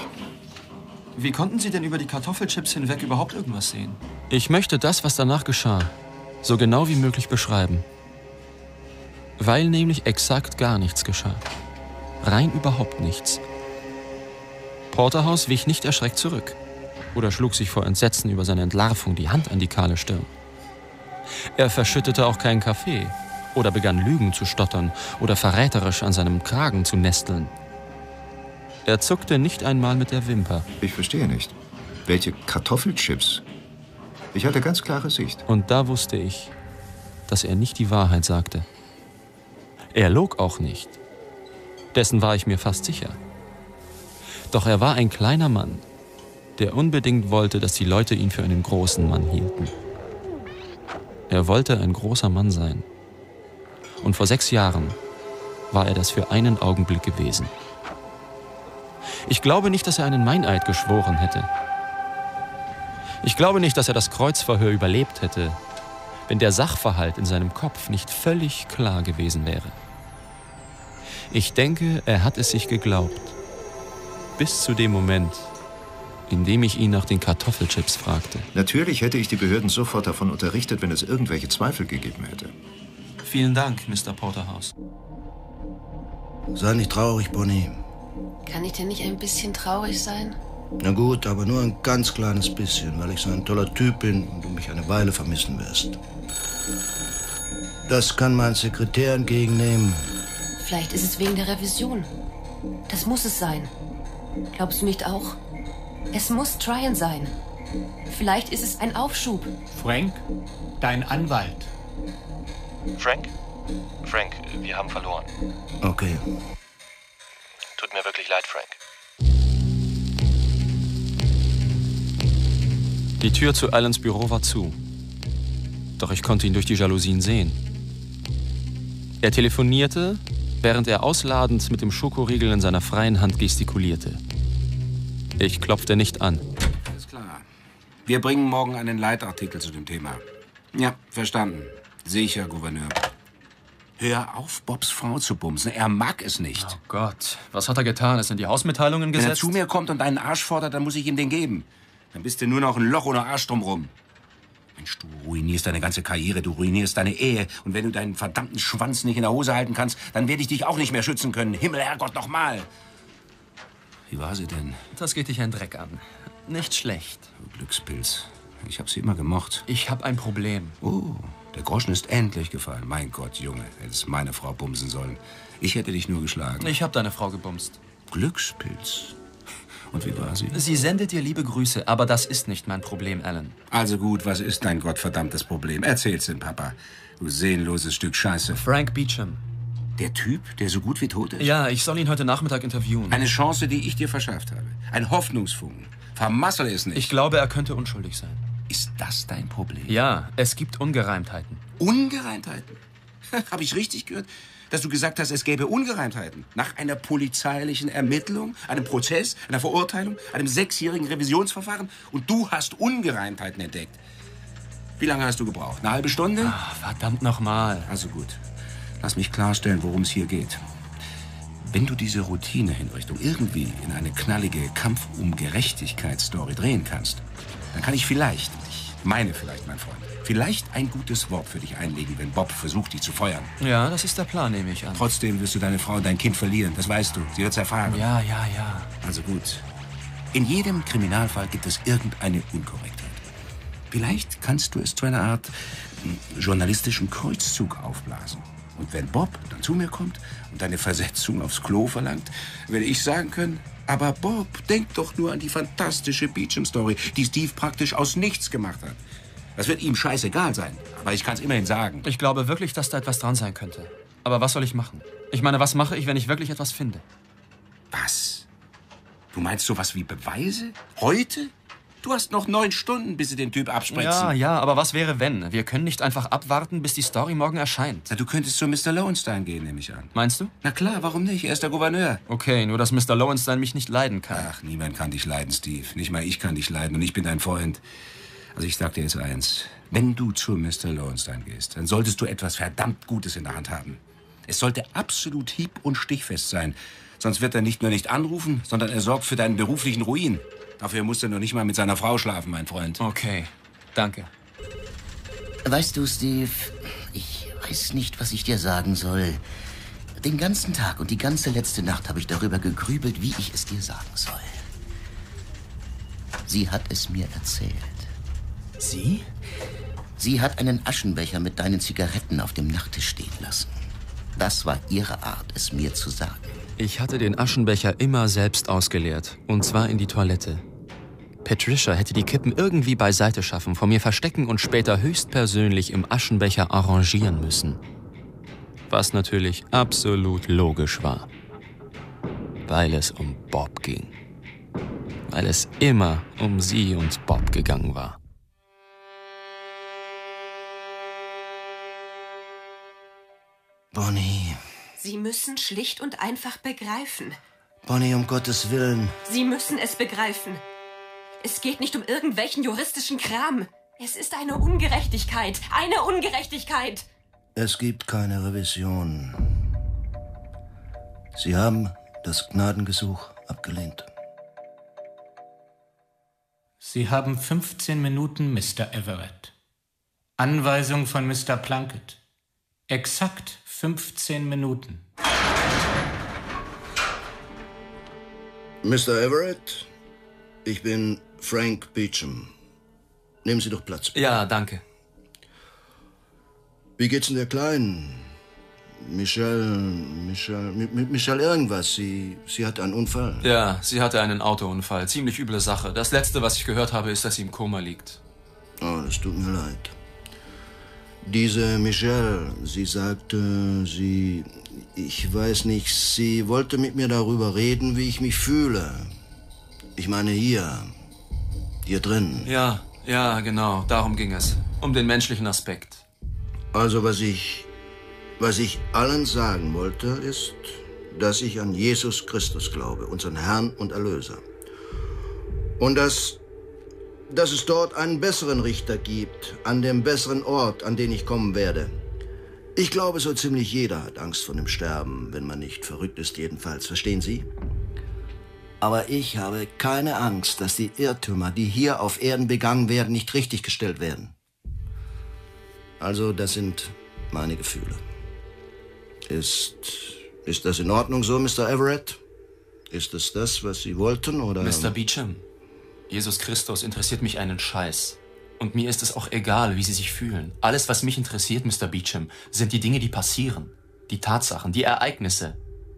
Wie konnten Sie denn über die Kartoffelchips hinweg überhaupt irgendwas sehen? Ich möchte das, was danach geschah, so genau wie möglich beschreiben. Weil nämlich exakt gar nichts geschah. Rein überhaupt nichts. Porterhouse wich nicht erschreckt zurück oder schlug sich vor Entsetzen über seine Entlarvung die Hand an die kahle Stirn. Er verschüttete auch keinen Kaffee oder begann Lügen zu stottern oder verräterisch an seinem Kragen zu nesteln. Er zuckte nicht einmal mit der Wimper.
Ich verstehe nicht. Welche Kartoffelchips? Ich hatte ganz klare Sicht.
Und da wusste ich, dass er nicht die Wahrheit sagte. Er log auch nicht. Dessen war ich mir fast sicher. Doch er war ein kleiner Mann, der unbedingt wollte, dass die Leute ihn für einen großen Mann hielten. Er wollte ein großer Mann sein. Und vor sechs Jahren war er das für einen Augenblick gewesen. Ich glaube nicht, dass er einen Meineid geschworen hätte. Ich glaube nicht, dass er das Kreuzverhör überlebt hätte, wenn der Sachverhalt in seinem Kopf nicht völlig klar gewesen wäre. Ich denke, er hat es sich geglaubt. Bis zu dem Moment, indem ich ihn nach den Kartoffelchips fragte.
Natürlich hätte ich die Behörden sofort davon unterrichtet, wenn es irgendwelche Zweifel gegeben hätte.
Vielen Dank, Mr. Porterhouse.
Sei nicht traurig, Bonnie.
Kann ich denn nicht ein bisschen traurig sein?
Na gut, aber nur ein ganz kleines bisschen, weil ich so ein toller Typ bin und du mich eine Weile vermissen wirst. Das kann mein Sekretär entgegennehmen.
Vielleicht ist es wegen der Revision. Das muss es sein. Glaubst du nicht auch? Es muss Tryon sein. Vielleicht ist es ein Aufschub.
Frank, dein Anwalt.
Frank? Frank, wir haben verloren.
Okay.
Tut mir wirklich leid, Frank.
Die Tür zu Allens Büro war zu. Doch ich konnte ihn durch die Jalousien sehen. Er telefonierte, während er ausladend mit dem Schokoriegel in seiner freien Hand gestikulierte. Ich klopfte nicht an.
Alles klar. Wir bringen morgen einen Leitartikel zu dem Thema. Ja, verstanden. Sicher, Gouverneur. Hör auf, Bobs Frau zu bumsen. Er mag es nicht.
Oh Gott, was hat er getan? Es sind die Hausmitteilungen
Wenn er
gesetzt?
zu mir kommt und einen Arsch fordert, dann muss ich ihm den geben. Dann bist du nur noch ein Loch ohne Arsch drumrum. Mensch, du ruinierst deine ganze Karriere, du ruinierst deine Ehe. Und wenn du deinen verdammten Schwanz nicht in der Hose halten kannst, dann werde ich dich auch nicht mehr schützen können. Himmel, Herrgott, nochmal. Wie war sie denn?
Das geht dich ein Dreck an. Nicht schlecht.
Du Glückspilz. Ich hab sie immer gemocht.
Ich hab ein Problem.
Oh, der Groschen ist endlich gefallen. Mein Gott, Junge, hättest meine Frau bumsen sollen. Ich hätte dich nur geschlagen.
Ich hab deine Frau gebumst.
Glückspilz. Und wie war sie?
Sie sendet dir liebe Grüße, aber das ist nicht mein Problem, Alan.
Also gut, was ist dein gottverdammtes Problem? Erzähl's dem Papa. Du seelenloses Stück Scheiße.
Frank Beecham.
Der Typ, der so gut wie tot ist?
Ja, ich soll ihn heute Nachmittag interviewen.
Eine Chance, die ich dir verschafft habe. Ein Hoffnungsfunken. Vermassel es nicht.
Ich glaube, er könnte unschuldig sein.
Ist das dein Problem?
Ja, es gibt Ungereimtheiten.
Ungereimtheiten? Habe ich richtig gehört? Dass du gesagt hast, es gäbe Ungereimtheiten. Nach einer polizeilichen Ermittlung, einem Prozess, einer Verurteilung, einem sechsjährigen Revisionsverfahren. Und du hast Ungereimtheiten entdeckt. Wie lange hast du gebraucht? Eine halbe Stunde?
Ach, verdammt nochmal.
Also gut. Lass mich klarstellen, worum es hier geht. Wenn du diese Routinehinrichtung irgendwie in eine knallige Kampf um Gerechtigkeit-Story drehen kannst, dann kann ich vielleicht, ich meine vielleicht, mein Freund, vielleicht ein gutes Wort für dich einlegen, wenn Bob versucht, dich zu feuern.
Ja, das ist der Plan, nehme ich an.
Trotzdem wirst du deine Frau und dein Kind verlieren, das weißt du. Sie wird's erfahren.
Ja, ja, ja.
Also gut. In jedem Kriminalfall gibt es irgendeine Unkorrektheit. Vielleicht kannst du es zu einer Art hm, journalistischen Kreuzzug aufblasen. Und wenn Bob dann zu mir kommt und eine Versetzung aufs Klo verlangt, werde ich sagen können, aber Bob, denk doch nur an die fantastische Beecham-Story, die Steve praktisch aus nichts gemacht hat. Das wird ihm scheißegal sein, aber ich kann es immerhin sagen.
Ich glaube wirklich, dass da etwas dran sein könnte. Aber was soll ich machen? Ich meine, was mache ich, wenn ich wirklich etwas finde?
Was? Du meinst sowas wie Beweise? Heute? Du hast noch neun Stunden, bis sie den Typ abspritzen.
Ja, ja, aber was wäre, wenn? Wir können nicht einfach abwarten, bis die Story morgen erscheint.
Na, du könntest zu Mr. Lowenstein gehen, nehme ich an.
Meinst du?
Na klar, warum nicht? Er ist der Gouverneur.
Okay, nur dass Mr. Lowenstein mich nicht leiden kann.
Ach, niemand kann dich leiden, Steve. Nicht mal ich kann dich leiden und ich bin dein Freund. Also ich sag dir jetzt eins. Wenn du zu Mr. Lowenstein gehst, dann solltest du etwas verdammt Gutes in der Hand haben. Es sollte absolut hieb- und stichfest sein. Sonst wird er nicht nur nicht anrufen, sondern er sorgt für deinen beruflichen Ruin. Dafür musst du noch nicht mal mit seiner Frau schlafen, mein Freund.
Okay, danke.
Weißt du, Steve, ich weiß nicht, was ich dir sagen soll. Den ganzen Tag und die ganze letzte Nacht habe ich darüber gegrübelt, wie ich es dir sagen soll. Sie hat es mir erzählt.
Sie?
Sie hat einen Aschenbecher mit deinen Zigaretten auf dem Nachttisch stehen lassen. Das war ihre Art, es mir zu sagen.
Ich hatte den Aschenbecher immer selbst ausgeleert. Und zwar in die Toilette. Patricia hätte die Kippen irgendwie beiseite schaffen, vor mir verstecken und später höchstpersönlich im Aschenbecher arrangieren müssen. Was natürlich absolut logisch war. Weil es um Bob ging. Weil es immer um sie und Bob gegangen war.
Bonnie,
Sie müssen schlicht und einfach begreifen.
Bonnie, um Gottes Willen.
Sie müssen es begreifen. Es geht nicht um irgendwelchen juristischen Kram. Es ist eine Ungerechtigkeit. Eine Ungerechtigkeit.
Es gibt keine Revision. Sie haben das Gnadengesuch abgelehnt.
Sie haben 15 Minuten, Mr. Everett. Anweisung von Mr. Plunkett. Exakt 15 Minuten.
Mr. Everett, ich bin Frank Beecham. Nehmen Sie doch Platz.
Ja, danke.
Wie geht's denn der Kleinen? Michelle, Michelle, Mi- Michelle irgendwas. Sie, sie hatte einen Unfall.
Ja, sie hatte einen Autounfall. Ziemlich üble Sache. Das letzte, was ich gehört habe, ist, dass sie im Koma liegt.
Oh, das tut mir leid. Diese Michelle, sie sagte, sie, ich weiß nicht, sie wollte mit mir darüber reden, wie ich mich fühle. Ich meine hier, hier drin.
Ja, ja, genau. Darum ging es. Um den menschlichen Aspekt.
Also was ich, was ich allen sagen wollte, ist, dass ich an Jesus Christus glaube, unseren Herrn und Erlöser. Und dass, dass es dort einen besseren Richter gibt, an dem besseren Ort, an den ich kommen werde. Ich glaube, so ziemlich jeder hat Angst vor dem Sterben, wenn man nicht verrückt ist jedenfalls. Verstehen Sie? Aber ich habe keine Angst, dass die Irrtümer, die hier auf Erden begangen werden, nicht richtiggestellt werden. Also, das sind meine Gefühle. Ist, ist das in Ordnung so, Mr. Everett? Ist es das, was Sie wollten, oder?
Mr. Beecham, Jesus Christus interessiert mich einen Scheiß. Und mir ist es auch egal, wie Sie sich fühlen. Alles, was mich interessiert, Mr. Beecham, sind die Dinge, die passieren. Die Tatsachen, die Ereignisse.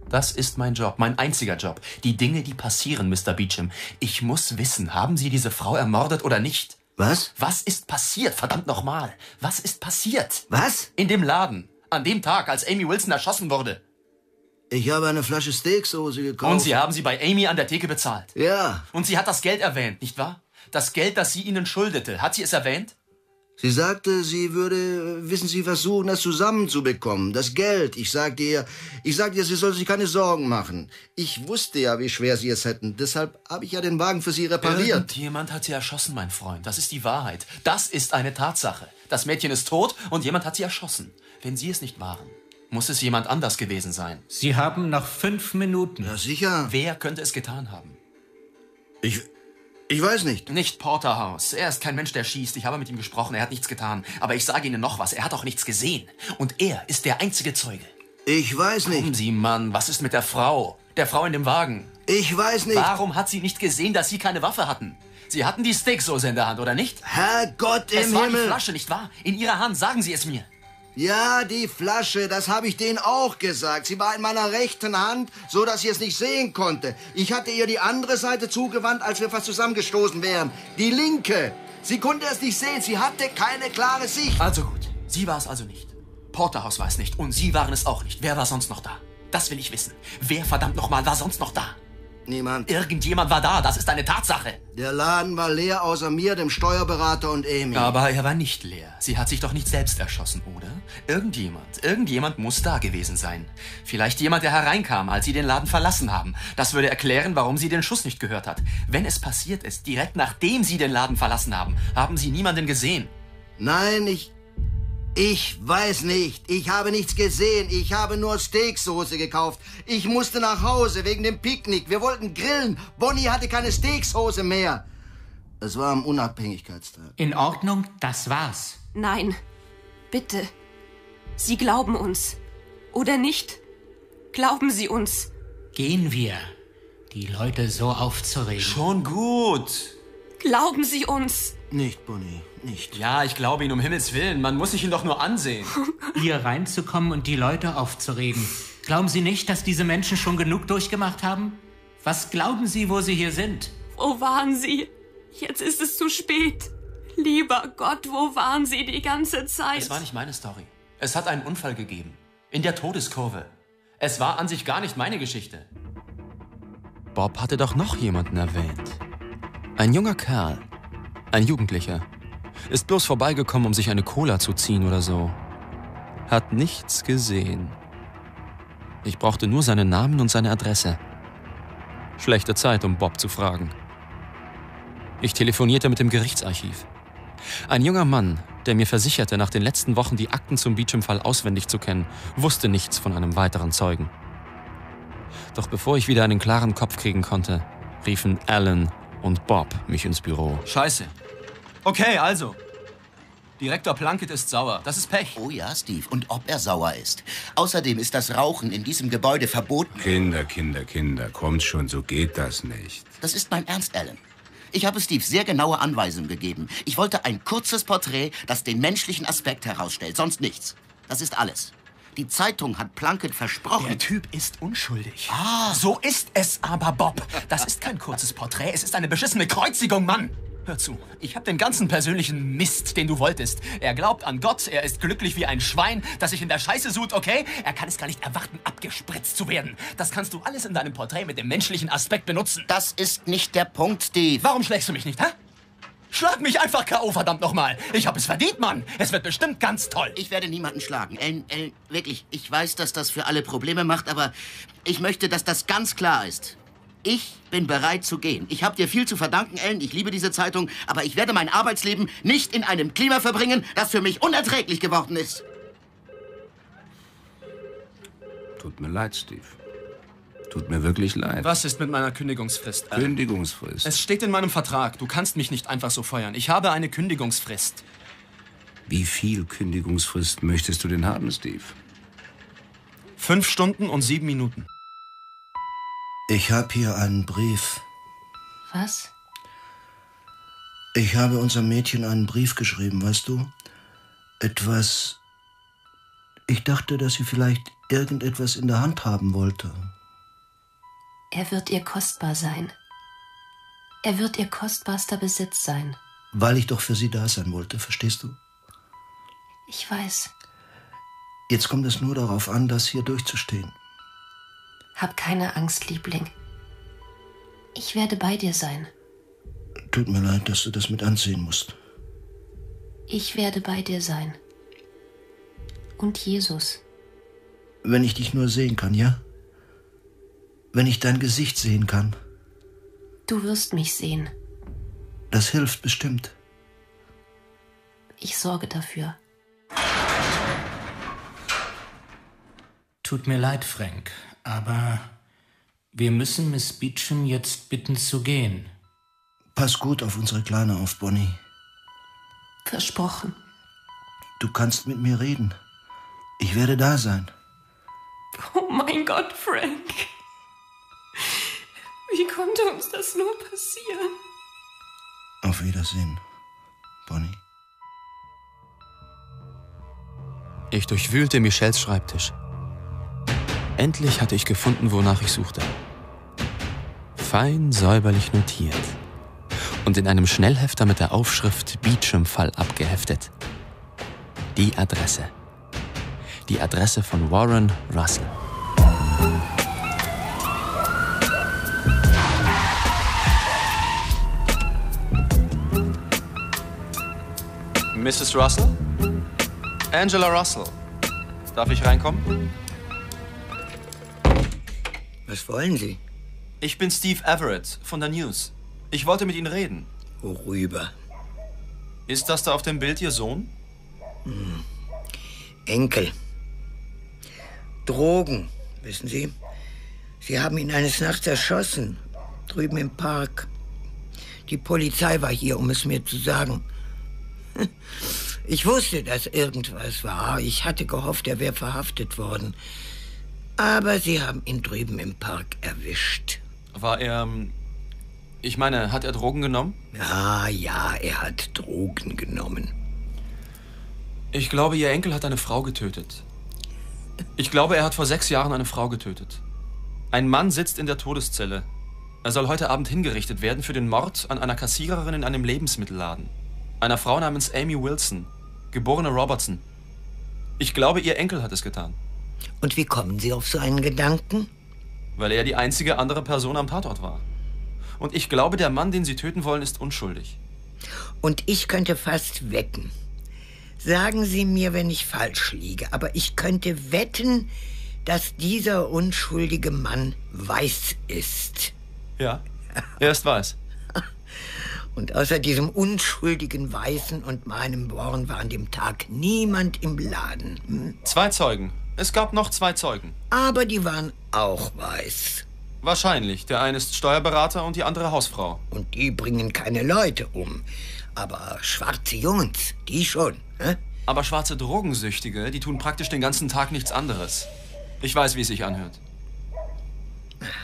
Das ist mein Job, mein einziger Job. Die Dinge, die passieren, Mr. Beecham. Ich muss wissen, haben Sie diese Frau ermordet oder nicht?
Was?
Was ist passiert, verdammt nochmal? Was ist passiert?
Was?
In dem Laden. An dem Tag, als Amy Wilson erschossen wurde.
Ich habe eine Flasche Steaksoße gekauft.
Und Sie haben sie bei Amy an der Theke bezahlt.
Ja.
Und sie hat das Geld erwähnt, nicht wahr? Das Geld, das sie Ihnen schuldete. Hat sie es erwähnt?
Sie sagte, sie würde, wissen Sie, versuchen, das zusammenzubekommen. Das Geld. Ich sagte ihr, ich sagte ihr, sie soll sich keine Sorgen machen. Ich wusste ja, wie schwer Sie es hätten. Deshalb habe ich ja den Wagen für Sie repariert.
Irgendjemand hat sie erschossen, mein Freund. Das ist die Wahrheit. Das ist eine Tatsache. Das Mädchen ist tot und jemand hat sie erschossen. Wenn Sie es nicht waren, muss es jemand anders gewesen sein.
Sie haben noch fünf Minuten.
Ja, sicher.
Wer könnte es getan haben?
Ich, ich weiß nicht.
Nicht Porterhouse. Er ist kein Mensch, der schießt. Ich habe mit ihm gesprochen. Er hat nichts getan. Aber ich sage Ihnen noch was. Er hat auch nichts gesehen. Und er ist der einzige Zeuge.
Ich weiß nicht.
Kommen Sie, Mann. Was ist mit der Frau? Der Frau in dem Wagen.
Ich weiß nicht.
Warum hat sie nicht gesehen, dass Sie keine Waffe hatten? Sie hatten die Steaksoße in der Hand, oder nicht?
Herrgott im
es war
Himmel.
die Flasche, nicht wahr? In Ihrer Hand, sagen Sie es mir.
Ja, die Flasche, das habe ich denen auch gesagt. Sie war in meiner rechten Hand, so dass ich es nicht sehen konnte. Ich hatte ihr die andere Seite zugewandt, als wir fast zusammengestoßen wären. Die linke. Sie konnte es nicht sehen. Sie hatte keine klare Sicht.
Also gut. Sie war es also nicht. Porterhouse war es nicht. Und Sie waren es auch nicht. Wer war sonst noch da? Das will ich wissen. Wer verdammt nochmal war sonst noch da?
Niemand.
Irgendjemand war da. Das ist eine Tatsache.
Der Laden war leer außer mir, dem Steuerberater und Amy.
Aber er war nicht leer. Sie hat sich doch nicht selbst erschossen, oder? Irgendjemand, irgendjemand muss da gewesen sein. Vielleicht jemand, der hereinkam, als Sie den Laden verlassen haben. Das würde erklären, warum sie den Schuss nicht gehört hat. Wenn es passiert ist, direkt nachdem Sie den Laden verlassen haben, haben Sie niemanden gesehen.
Nein, ich. Ich weiß nicht. Ich habe nichts gesehen. Ich habe nur Steaksoße gekauft. Ich musste nach Hause wegen dem Picknick. Wir wollten grillen. Bonnie hatte keine Steaksoße mehr. Es war am Unabhängigkeitstag.
In Ordnung, das war's.
Nein, bitte. Sie glauben uns. Oder nicht? Glauben Sie uns.
Gehen wir. Die Leute so aufzuregen.
Schon gut.
Glauben Sie uns.
Nicht, Bonnie, nicht.
Ja, ich glaube Ihnen um Himmels Willen. Man muss sich ihn doch nur ansehen.
Hier reinzukommen und die Leute aufzuregen. Glauben Sie nicht, dass diese Menschen schon genug durchgemacht haben? Was glauben Sie, wo sie hier sind?
Wo waren Sie? Jetzt ist es zu spät. Lieber Gott, wo waren Sie die ganze Zeit?
Es war nicht meine Story. Es hat einen Unfall gegeben. In der Todeskurve. Es war an sich gar nicht meine Geschichte. Bob hatte doch noch jemanden erwähnt. Ein junger Kerl. Ein Jugendlicher. Ist bloß vorbeigekommen, um sich eine Cola zu ziehen oder so. Hat nichts gesehen. Ich brauchte nur seinen Namen und seine Adresse. Schlechte Zeit, um Bob zu fragen. Ich telefonierte mit dem Gerichtsarchiv. Ein junger Mann, der mir versicherte, nach den letzten Wochen die Akten zum Beecham-Fall auswendig zu kennen, wusste nichts von einem weiteren Zeugen. Doch bevor ich wieder einen klaren Kopf kriegen konnte, riefen Alan und Bob mich ins Büro.
Scheiße. Okay, also. Direktor Plunkett ist sauer. Das ist Pech.
Oh ja, Steve. Und ob er sauer ist. Außerdem ist das Rauchen in diesem Gebäude verboten.
Kinder, Kinder, Kinder. Kommt schon, so geht das nicht.
Das ist mein Ernst, Alan. Ich habe Steve sehr genaue Anweisungen gegeben. Ich wollte ein kurzes Porträt, das den menschlichen Aspekt herausstellt. Sonst nichts. Das ist alles. Die Zeitung hat Plunkett versprochen.
Der Typ ist unschuldig. Ah. So ist es aber, Bob. Das ist kein kurzes Porträt. Es ist eine beschissene Kreuzigung, Mann. Hör zu, ich habe den ganzen persönlichen Mist, den du wolltest. Er glaubt an Gott, er ist glücklich wie ein Schwein, das sich in der Scheiße sucht, okay? Er kann es gar nicht erwarten, abgespritzt zu werden. Das kannst du alles in deinem Porträt mit dem menschlichen Aspekt benutzen.
Das ist nicht der Punkt, Steve.
Warum schlägst du mich nicht, hä? Schlag mich einfach K.O., verdammt nochmal. Ich hab es verdient, Mann. Es wird bestimmt ganz toll.
Ich werde niemanden schlagen. Ellen, Ellen, wirklich, ich weiß, dass das für alle Probleme macht, aber ich möchte, dass das ganz klar ist. Ich bin bereit zu gehen. Ich habe dir viel zu verdanken, Ellen. Ich liebe diese Zeitung. Aber ich werde mein Arbeitsleben nicht in einem Klima verbringen, das für mich unerträglich geworden ist.
Tut mir leid, Steve. Tut mir wirklich leid.
Was ist mit meiner Kündigungsfrist?
Alan? Kündigungsfrist?
Es steht in meinem Vertrag. Du kannst mich nicht einfach so feuern. Ich habe eine Kündigungsfrist.
Wie viel Kündigungsfrist möchtest du denn haben, Steve?
Fünf Stunden und sieben Minuten.
Ich habe hier einen Brief.
Was?
Ich habe unserem Mädchen einen Brief geschrieben, weißt du? Etwas. Ich dachte, dass sie vielleicht irgendetwas in der Hand haben wollte.
Er wird ihr kostbar sein. Er wird ihr kostbarster Besitz sein.
Weil ich doch für sie da sein wollte, verstehst du?
Ich weiß.
Jetzt kommt es nur darauf an, das hier durchzustehen.
Hab keine Angst, Liebling. Ich werde bei dir sein.
Tut mir leid, dass du das mit ansehen musst.
Ich werde bei dir sein. Und Jesus.
Wenn ich dich nur sehen kann, ja? Wenn ich dein Gesicht sehen kann.
Du wirst mich sehen.
Das hilft bestimmt.
Ich sorge dafür.
Tut mir leid, Frank, aber wir müssen Miss Beecham jetzt bitten zu gehen.
Pass gut auf unsere Kleine auf, Bonnie.
Versprochen.
Du kannst mit mir reden. Ich werde da sein.
Oh mein Gott, Frank. Wie konnte uns das nur passieren?
Auf Wiedersehen, Bonnie.
Ich durchwühlte Michels Schreibtisch. Endlich hatte ich gefunden, wonach ich suchte. Fein säuberlich notiert und in einem Schnellhefter mit der Aufschrift Beecham-Fall abgeheftet. Die Adresse. Die Adresse von Warren Russell. Mrs. Russell? Angela Russell. Darf ich reinkommen?
Was wollen Sie?
Ich bin Steve Everett von der News. Ich wollte mit Ihnen reden.
Worüber?
Ist das da auf dem Bild Ihr Sohn?
Hm. Enkel. Drogen, wissen Sie? Sie haben ihn eines Nachts erschossen. Drüben im Park. Die Polizei war hier, um es mir zu sagen. Ich wusste, dass irgendwas war. Ich hatte gehofft, er wäre verhaftet worden. Aber sie haben ihn drüben im Park erwischt.
War er. ähm, Ich meine, hat er Drogen genommen?
Ja, ja, er hat Drogen genommen.
Ich glaube, Ihr Enkel hat eine Frau getötet. Ich glaube, er hat vor sechs Jahren eine Frau getötet. Ein Mann sitzt in der Todeszelle. Er soll heute Abend hingerichtet werden für den Mord an einer Kassiererin in einem Lebensmittelladen. Einer Frau namens Amy Wilson, geborene Robertson. Ich glaube, Ihr Enkel hat es getan.
Und wie kommen Sie auf so einen Gedanken?
Weil er die einzige andere Person am Tatort war. Und ich glaube, der Mann, den Sie töten wollen, ist unschuldig.
Und ich könnte fast wetten. Sagen Sie mir, wenn ich falsch liege, aber ich könnte wetten, dass dieser unschuldige Mann weiß ist.
Ja, er ist weiß.
Und außer diesem unschuldigen Weißen und meinem Born war an dem Tag niemand im Laden. Hm?
Zwei Zeugen. Es gab noch zwei Zeugen.
Aber die waren auch weiß.
Wahrscheinlich. Der eine ist Steuerberater und die andere Hausfrau.
Und die bringen keine Leute um. Aber schwarze Jungs, die schon. Hä?
Aber schwarze Drogensüchtige, die tun praktisch den ganzen Tag nichts anderes. Ich weiß, wie es sich anhört.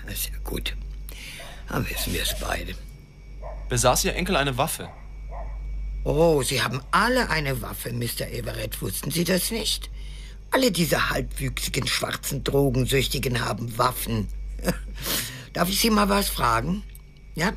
Das ist ja gut. Dann wissen wir es beide.
Besaß Ihr Enkel eine Waffe?
Oh, Sie haben alle eine Waffe, Mr. Everett. Wussten Sie das nicht? Alle diese halbwüchsigen schwarzen Drogensüchtigen haben Waffen. Darf ich Sie mal was fragen? Ja?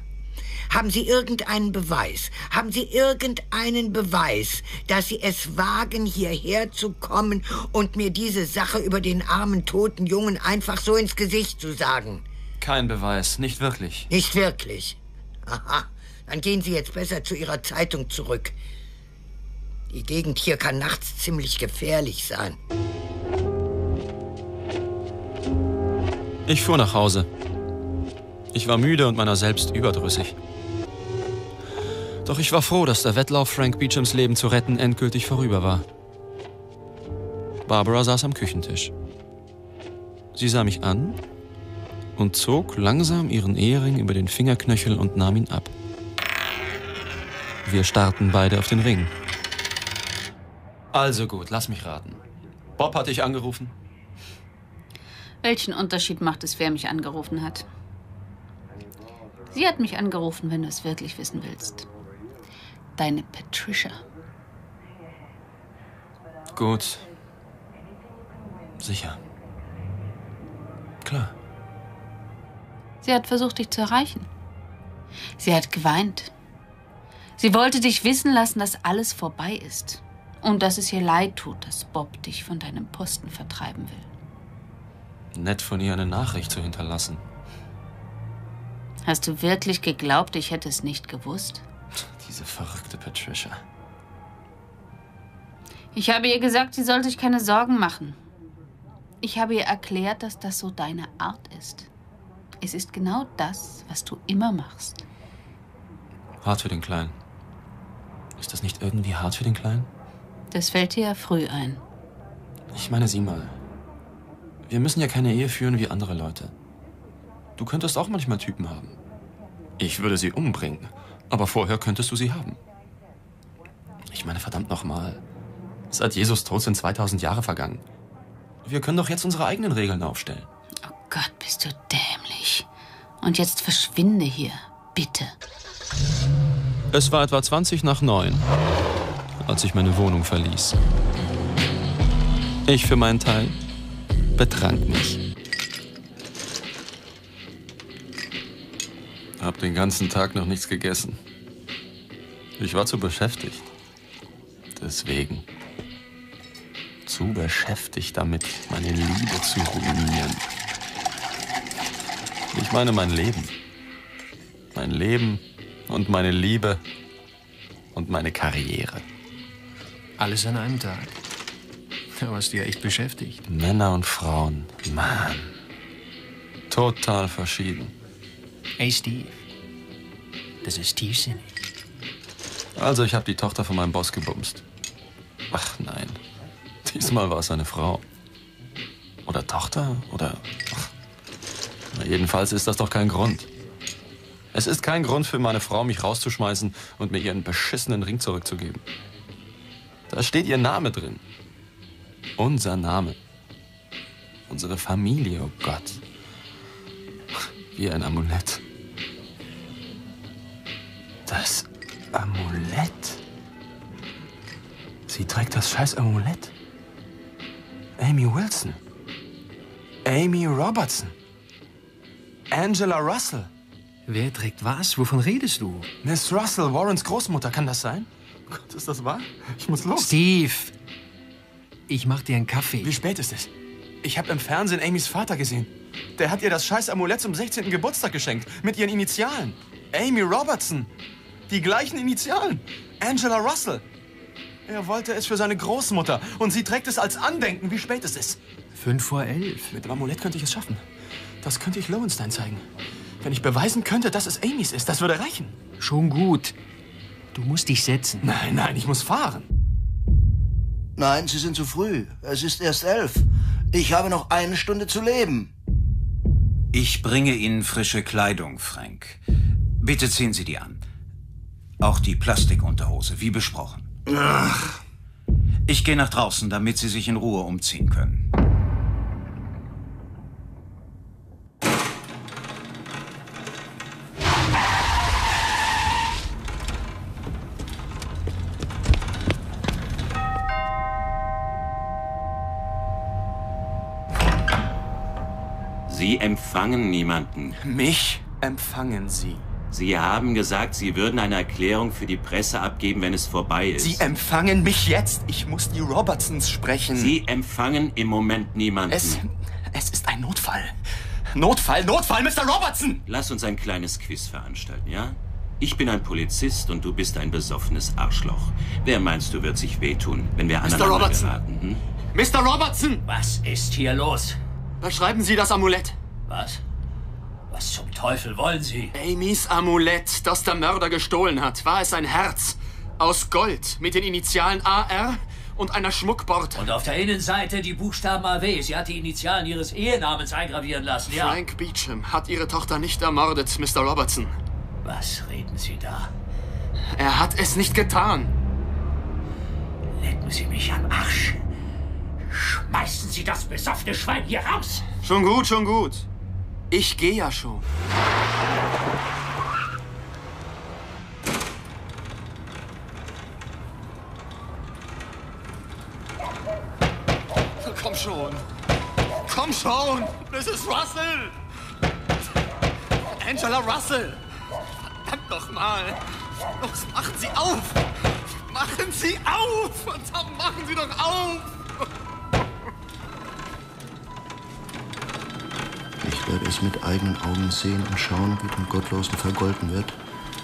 Haben Sie irgendeinen Beweis? Haben Sie irgendeinen Beweis, dass Sie es wagen, hierher zu kommen und mir diese Sache über den armen toten Jungen einfach so ins Gesicht zu sagen?
Kein Beweis, nicht wirklich.
Nicht wirklich. Aha, dann gehen Sie jetzt besser zu Ihrer Zeitung zurück. Die Gegend hier kann nachts ziemlich gefährlich sein.
Ich fuhr nach Hause. Ich war müde und meiner selbst überdrüssig. Doch ich war froh, dass der Wettlauf, Frank Beechams Leben zu retten, endgültig vorüber war. Barbara saß am Küchentisch. Sie sah mich an und zog langsam ihren Ehering über den Fingerknöchel und nahm ihn ab. Wir starrten beide auf den Ring. Also gut, lass mich raten. Bob hat dich angerufen?
Welchen Unterschied macht es, wer mich angerufen hat? Sie hat mich angerufen, wenn du es wirklich wissen willst. Deine Patricia.
Gut. Sicher. Klar.
Sie hat versucht, dich zu erreichen. Sie hat geweint. Sie wollte dich wissen lassen, dass alles vorbei ist. Und dass es ihr leid tut, dass Bob dich von deinem Posten vertreiben will.
Nett von ihr eine Nachricht zu hinterlassen.
Hast du wirklich geglaubt, ich hätte es nicht gewusst?
Diese verrückte Patricia.
Ich habe ihr gesagt, sie soll sich keine Sorgen machen. Ich habe ihr erklärt, dass das so deine Art ist. Es ist genau das, was du immer machst.
Hart für den Kleinen. Ist das nicht irgendwie hart für den Kleinen?
Das fällt dir ja früh ein.
Ich meine, sieh mal. Wir müssen ja keine Ehe führen wie andere Leute. Du könntest auch manchmal Typen haben. Ich würde sie umbringen, aber vorher könntest du sie haben. Ich meine, verdammt nochmal. Seit Jesus Tod sind 2000 Jahre vergangen. Wir können doch jetzt unsere eigenen Regeln aufstellen.
Oh Gott, bist du dämlich. Und jetzt verschwinde hier, bitte.
Es war etwa 20 nach neun, als ich meine Wohnung verließ. Ich für meinen Teil betrank mich. Hab den ganzen Tag noch nichts gegessen. Ich war zu beschäftigt. Deswegen. Zu beschäftigt damit, meine Liebe zu ruinieren. Ich meine mein Leben. Mein Leben und meine Liebe und meine Karriere.
Alles an einem Tag. Du ja echt beschäftigt.
Männer und Frauen, Mann. Total verschieden.
Hey Steve, das ist tiefsinnig.
Also, ich habe die Tochter von meinem Boss gebumst. Ach nein. Diesmal war es eine Frau. Oder Tochter? Oder. Ach. Na, jedenfalls ist das doch kein Grund. Es ist kein Grund für meine Frau, mich rauszuschmeißen und mir ihren beschissenen Ring zurückzugeben. Da steht ihr Name drin. Unser Name. Unsere Familie, oh Gott. Wie ein Amulett. Das Amulett? Sie trägt das scheiß Amulett. Amy Wilson. Amy Robertson. Angela Russell.
Wer trägt was? Wovon redest du?
Miss Russell, Warrens Großmutter, kann das sein? Oh Gott, ist das wahr? Ich muss los.
Steve, ich mach dir einen Kaffee.
Wie spät ist es? Ich habe im Fernsehen Amys Vater gesehen. Der hat ihr das scheiß Amulett zum 16. Geburtstag geschenkt. Mit ihren Initialen. Amy Robertson. Die gleichen Initialen. Angela Russell. Er wollte es für seine Großmutter. Und sie trägt es als Andenken. Wie spät ist es?
Fünf vor elf.
Mit dem Amulett könnte ich es schaffen. Das könnte ich Lowenstein zeigen. Wenn ich beweisen könnte, dass es Amys ist, das würde reichen.
Schon gut. Du musst dich setzen.
Nein, nein, ich muss fahren.
Nein, Sie sind zu früh. Es ist erst elf. Ich habe noch eine Stunde zu leben.
Ich bringe Ihnen frische Kleidung, Frank. Bitte ziehen Sie die an. Auch die Plastikunterhose, wie besprochen.
Ach.
Ich gehe nach draußen, damit Sie sich in Ruhe umziehen können.
Sie empfangen niemanden.
Mich empfangen Sie.
Sie haben gesagt, Sie würden eine Erklärung für die Presse abgeben, wenn es vorbei ist.
Sie empfangen mich jetzt. Ich muss die Robertsons sprechen.
Sie empfangen im Moment niemanden.
Es, es ist ein Notfall. Notfall, Notfall, Mr. Robertson!
Lass uns ein kleines Quiz veranstalten, ja? Ich bin ein Polizist und du bist ein besoffenes Arschloch. Wer meinst du, wird sich wehtun, wenn wir
Mr.
aneinander
Robertson!
geraten? Hm?
Mr. Robertson!
Was ist hier los?
Beschreiben Sie das Amulett.
Was? Was zum Teufel wollen Sie?
Amys Amulett, das der Mörder gestohlen hat, war es ein Herz aus Gold mit den Initialen AR und einer Schmuckborte.
Und auf der Innenseite die Buchstaben AW. Sie hat die Initialen ihres Ehenamens eingravieren lassen, ja?
Frank Beecham hat Ihre Tochter nicht ermordet, Mr. Robertson.
Was reden Sie da?
Er hat es nicht getan.
Lecken Sie mich am Arsch. Schmeißen Sie das besoffene Schwein hier raus!
Schon gut, schon gut. Ich gehe ja schon. Komm schon. Komm schon. Mrs. Russell. Angela Russell. Verdammt noch mal. Los, machen Sie auf. Machen Sie auf. Verdammt, machen Sie doch auf.
Ich werde es mit eigenen Augen sehen und schauen, wie dem Gottlosen vergolten wird.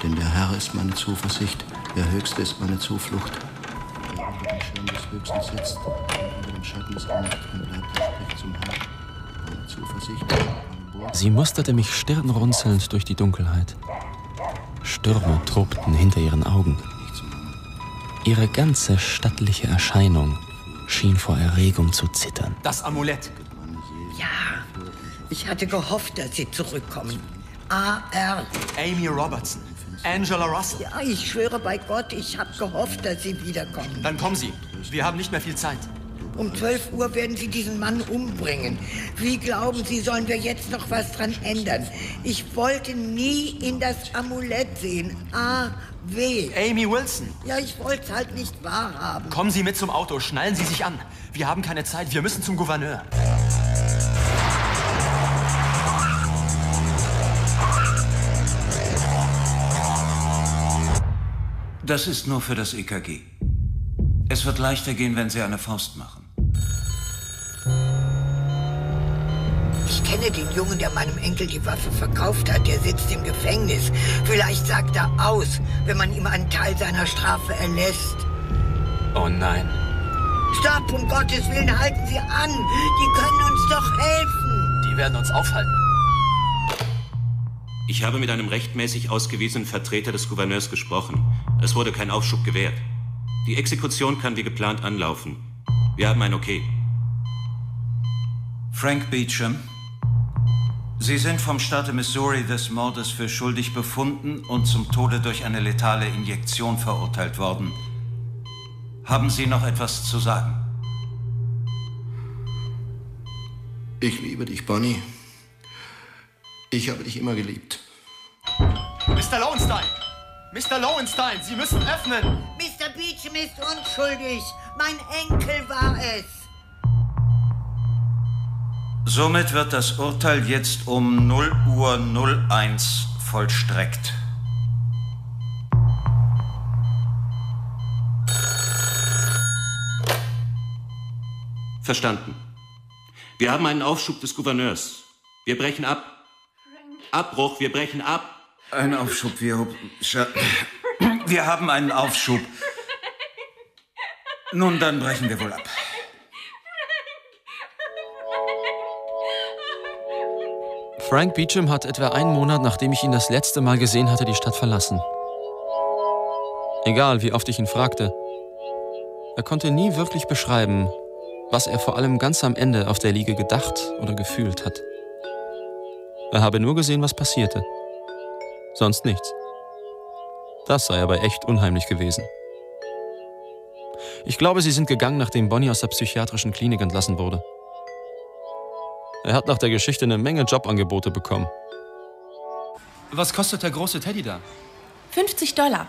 Denn der Herr ist meine Zuversicht, der Höchste ist meine Zuflucht. Wer unter dem Schirm des Höchsten sitzt und unter dem Schatten des Allmächtigen bleibt, der spricht zum Herrn. Meine Zuversicht.
Sie musterte mich stirnrunzelnd durch die Dunkelheit. Stürme tobten hinter ihren Augen. Ihre ganze stattliche Erscheinung schien vor Erregung zu zittern.
Das Amulett.
Ich hatte gehofft, dass Sie zurückkommen. AR.
Amy Robertson. Angela Russell.
Ja, ich schwöre bei Gott, ich habe gehofft, dass Sie wiederkommen.
Dann kommen Sie. Wir haben nicht mehr viel Zeit.
Um 12 Uhr werden Sie diesen Mann umbringen. Wie glauben Sie, sollen wir jetzt noch was dran ändern? Ich wollte nie in das Amulett sehen. A, W.
Amy Wilson.
Ja, ich wollte es halt nicht wahrhaben.
Kommen Sie mit zum Auto, schnallen Sie sich an. Wir haben keine Zeit, wir müssen zum Gouverneur.
Das ist nur für das EKG. Es wird leichter gehen, wenn Sie eine Faust machen.
Ich kenne den Jungen, der meinem Enkel die Waffe verkauft hat. Der sitzt im Gefängnis. Vielleicht sagt er aus, wenn man ihm einen Teil seiner Strafe erlässt.
Oh nein.
Stopp, um Gottes Willen, halten Sie an. Die können uns doch helfen.
Die werden uns aufhalten.
Ich habe mit einem rechtmäßig ausgewiesenen Vertreter des Gouverneurs gesprochen. Es wurde kein Aufschub gewährt. Die Exekution kann wie geplant anlaufen. Wir haben ein Okay.
Frank Beecham, Sie sind vom Staate Missouri des Mordes für schuldig befunden und zum Tode durch eine letale Injektion verurteilt worden. Haben Sie noch etwas zu sagen?
Ich liebe dich, Bonnie. Ich habe dich immer geliebt.
Mr. Lowenstein! Mr. Lowenstein, Sie müssen öffnen!
Mr. Beecham ist unschuldig. Mein Enkel war es.
Somit wird das Urteil jetzt um 0 Uhr 01 vollstreckt.
Verstanden. Wir haben einen Aufschub des Gouverneurs. Wir brechen ab. Abbruch, wir brechen ab.
Ein Aufschub, wir, wir haben einen Aufschub. Nun, dann brechen wir wohl ab.
Frank Beecham hat etwa einen Monat, nachdem ich ihn das letzte Mal gesehen hatte, die Stadt verlassen. Egal, wie oft ich ihn fragte, er konnte nie wirklich beschreiben, was er vor allem ganz am Ende auf der Liege gedacht oder gefühlt hat. Er habe nur gesehen, was passierte. Sonst nichts. Das sei aber echt unheimlich gewesen. Ich glaube, sie sind gegangen, nachdem Bonnie aus der psychiatrischen Klinik entlassen wurde. Er hat nach der Geschichte eine Menge Jobangebote bekommen.
Was kostet der große Teddy da?
50 Dollar.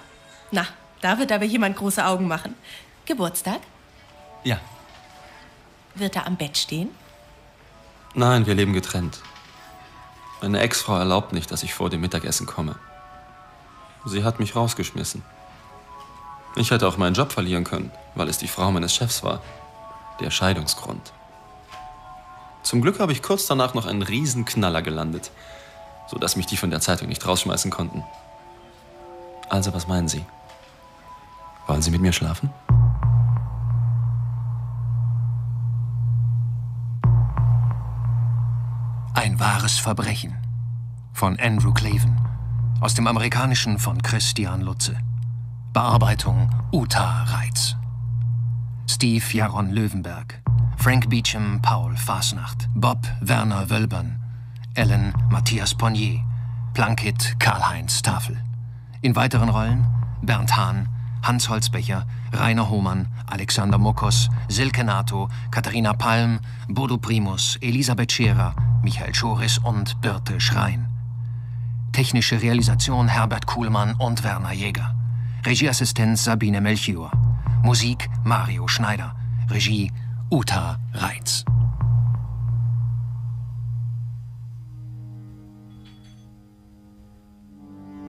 Na, da wird aber jemand große Augen machen. Geburtstag?
Ja.
Wird er am Bett stehen?
Nein, wir leben getrennt. Meine Ex-Frau erlaubt nicht, dass ich vor dem Mittagessen komme. Sie hat mich rausgeschmissen. Ich hätte auch meinen Job verlieren können, weil es die Frau meines Chefs war. Der Scheidungsgrund. Zum Glück habe ich kurz danach noch einen Riesenknaller gelandet, sodass mich die von der Zeitung nicht rausschmeißen konnten. Also, was meinen Sie? Wollen Sie mit mir schlafen?
Ein wahres Verbrechen von Andrew Clavin aus dem amerikanischen von Christian Lutze. Bearbeitung Uta Reitz. Steve Jaron Löwenberg. Frank Beecham Paul Fasnacht. Bob Werner Wölbern. Ellen Matthias Ponnier. Plunkett Karl-Heinz Tafel. In weiteren Rollen Bernd Hahn, Hans Holzbecher, Rainer Hohmann, Alexander Mokos, Silke Nato, Katharina Palm, Bodo Primus, Elisabeth Scherer, Michael Schoris und Birte Schrein. Technische Realisation Herbert Kuhlmann und Werner Jäger. Regieassistenz Sabine Melchior. Musik Mario Schneider. Regie Uta Reitz.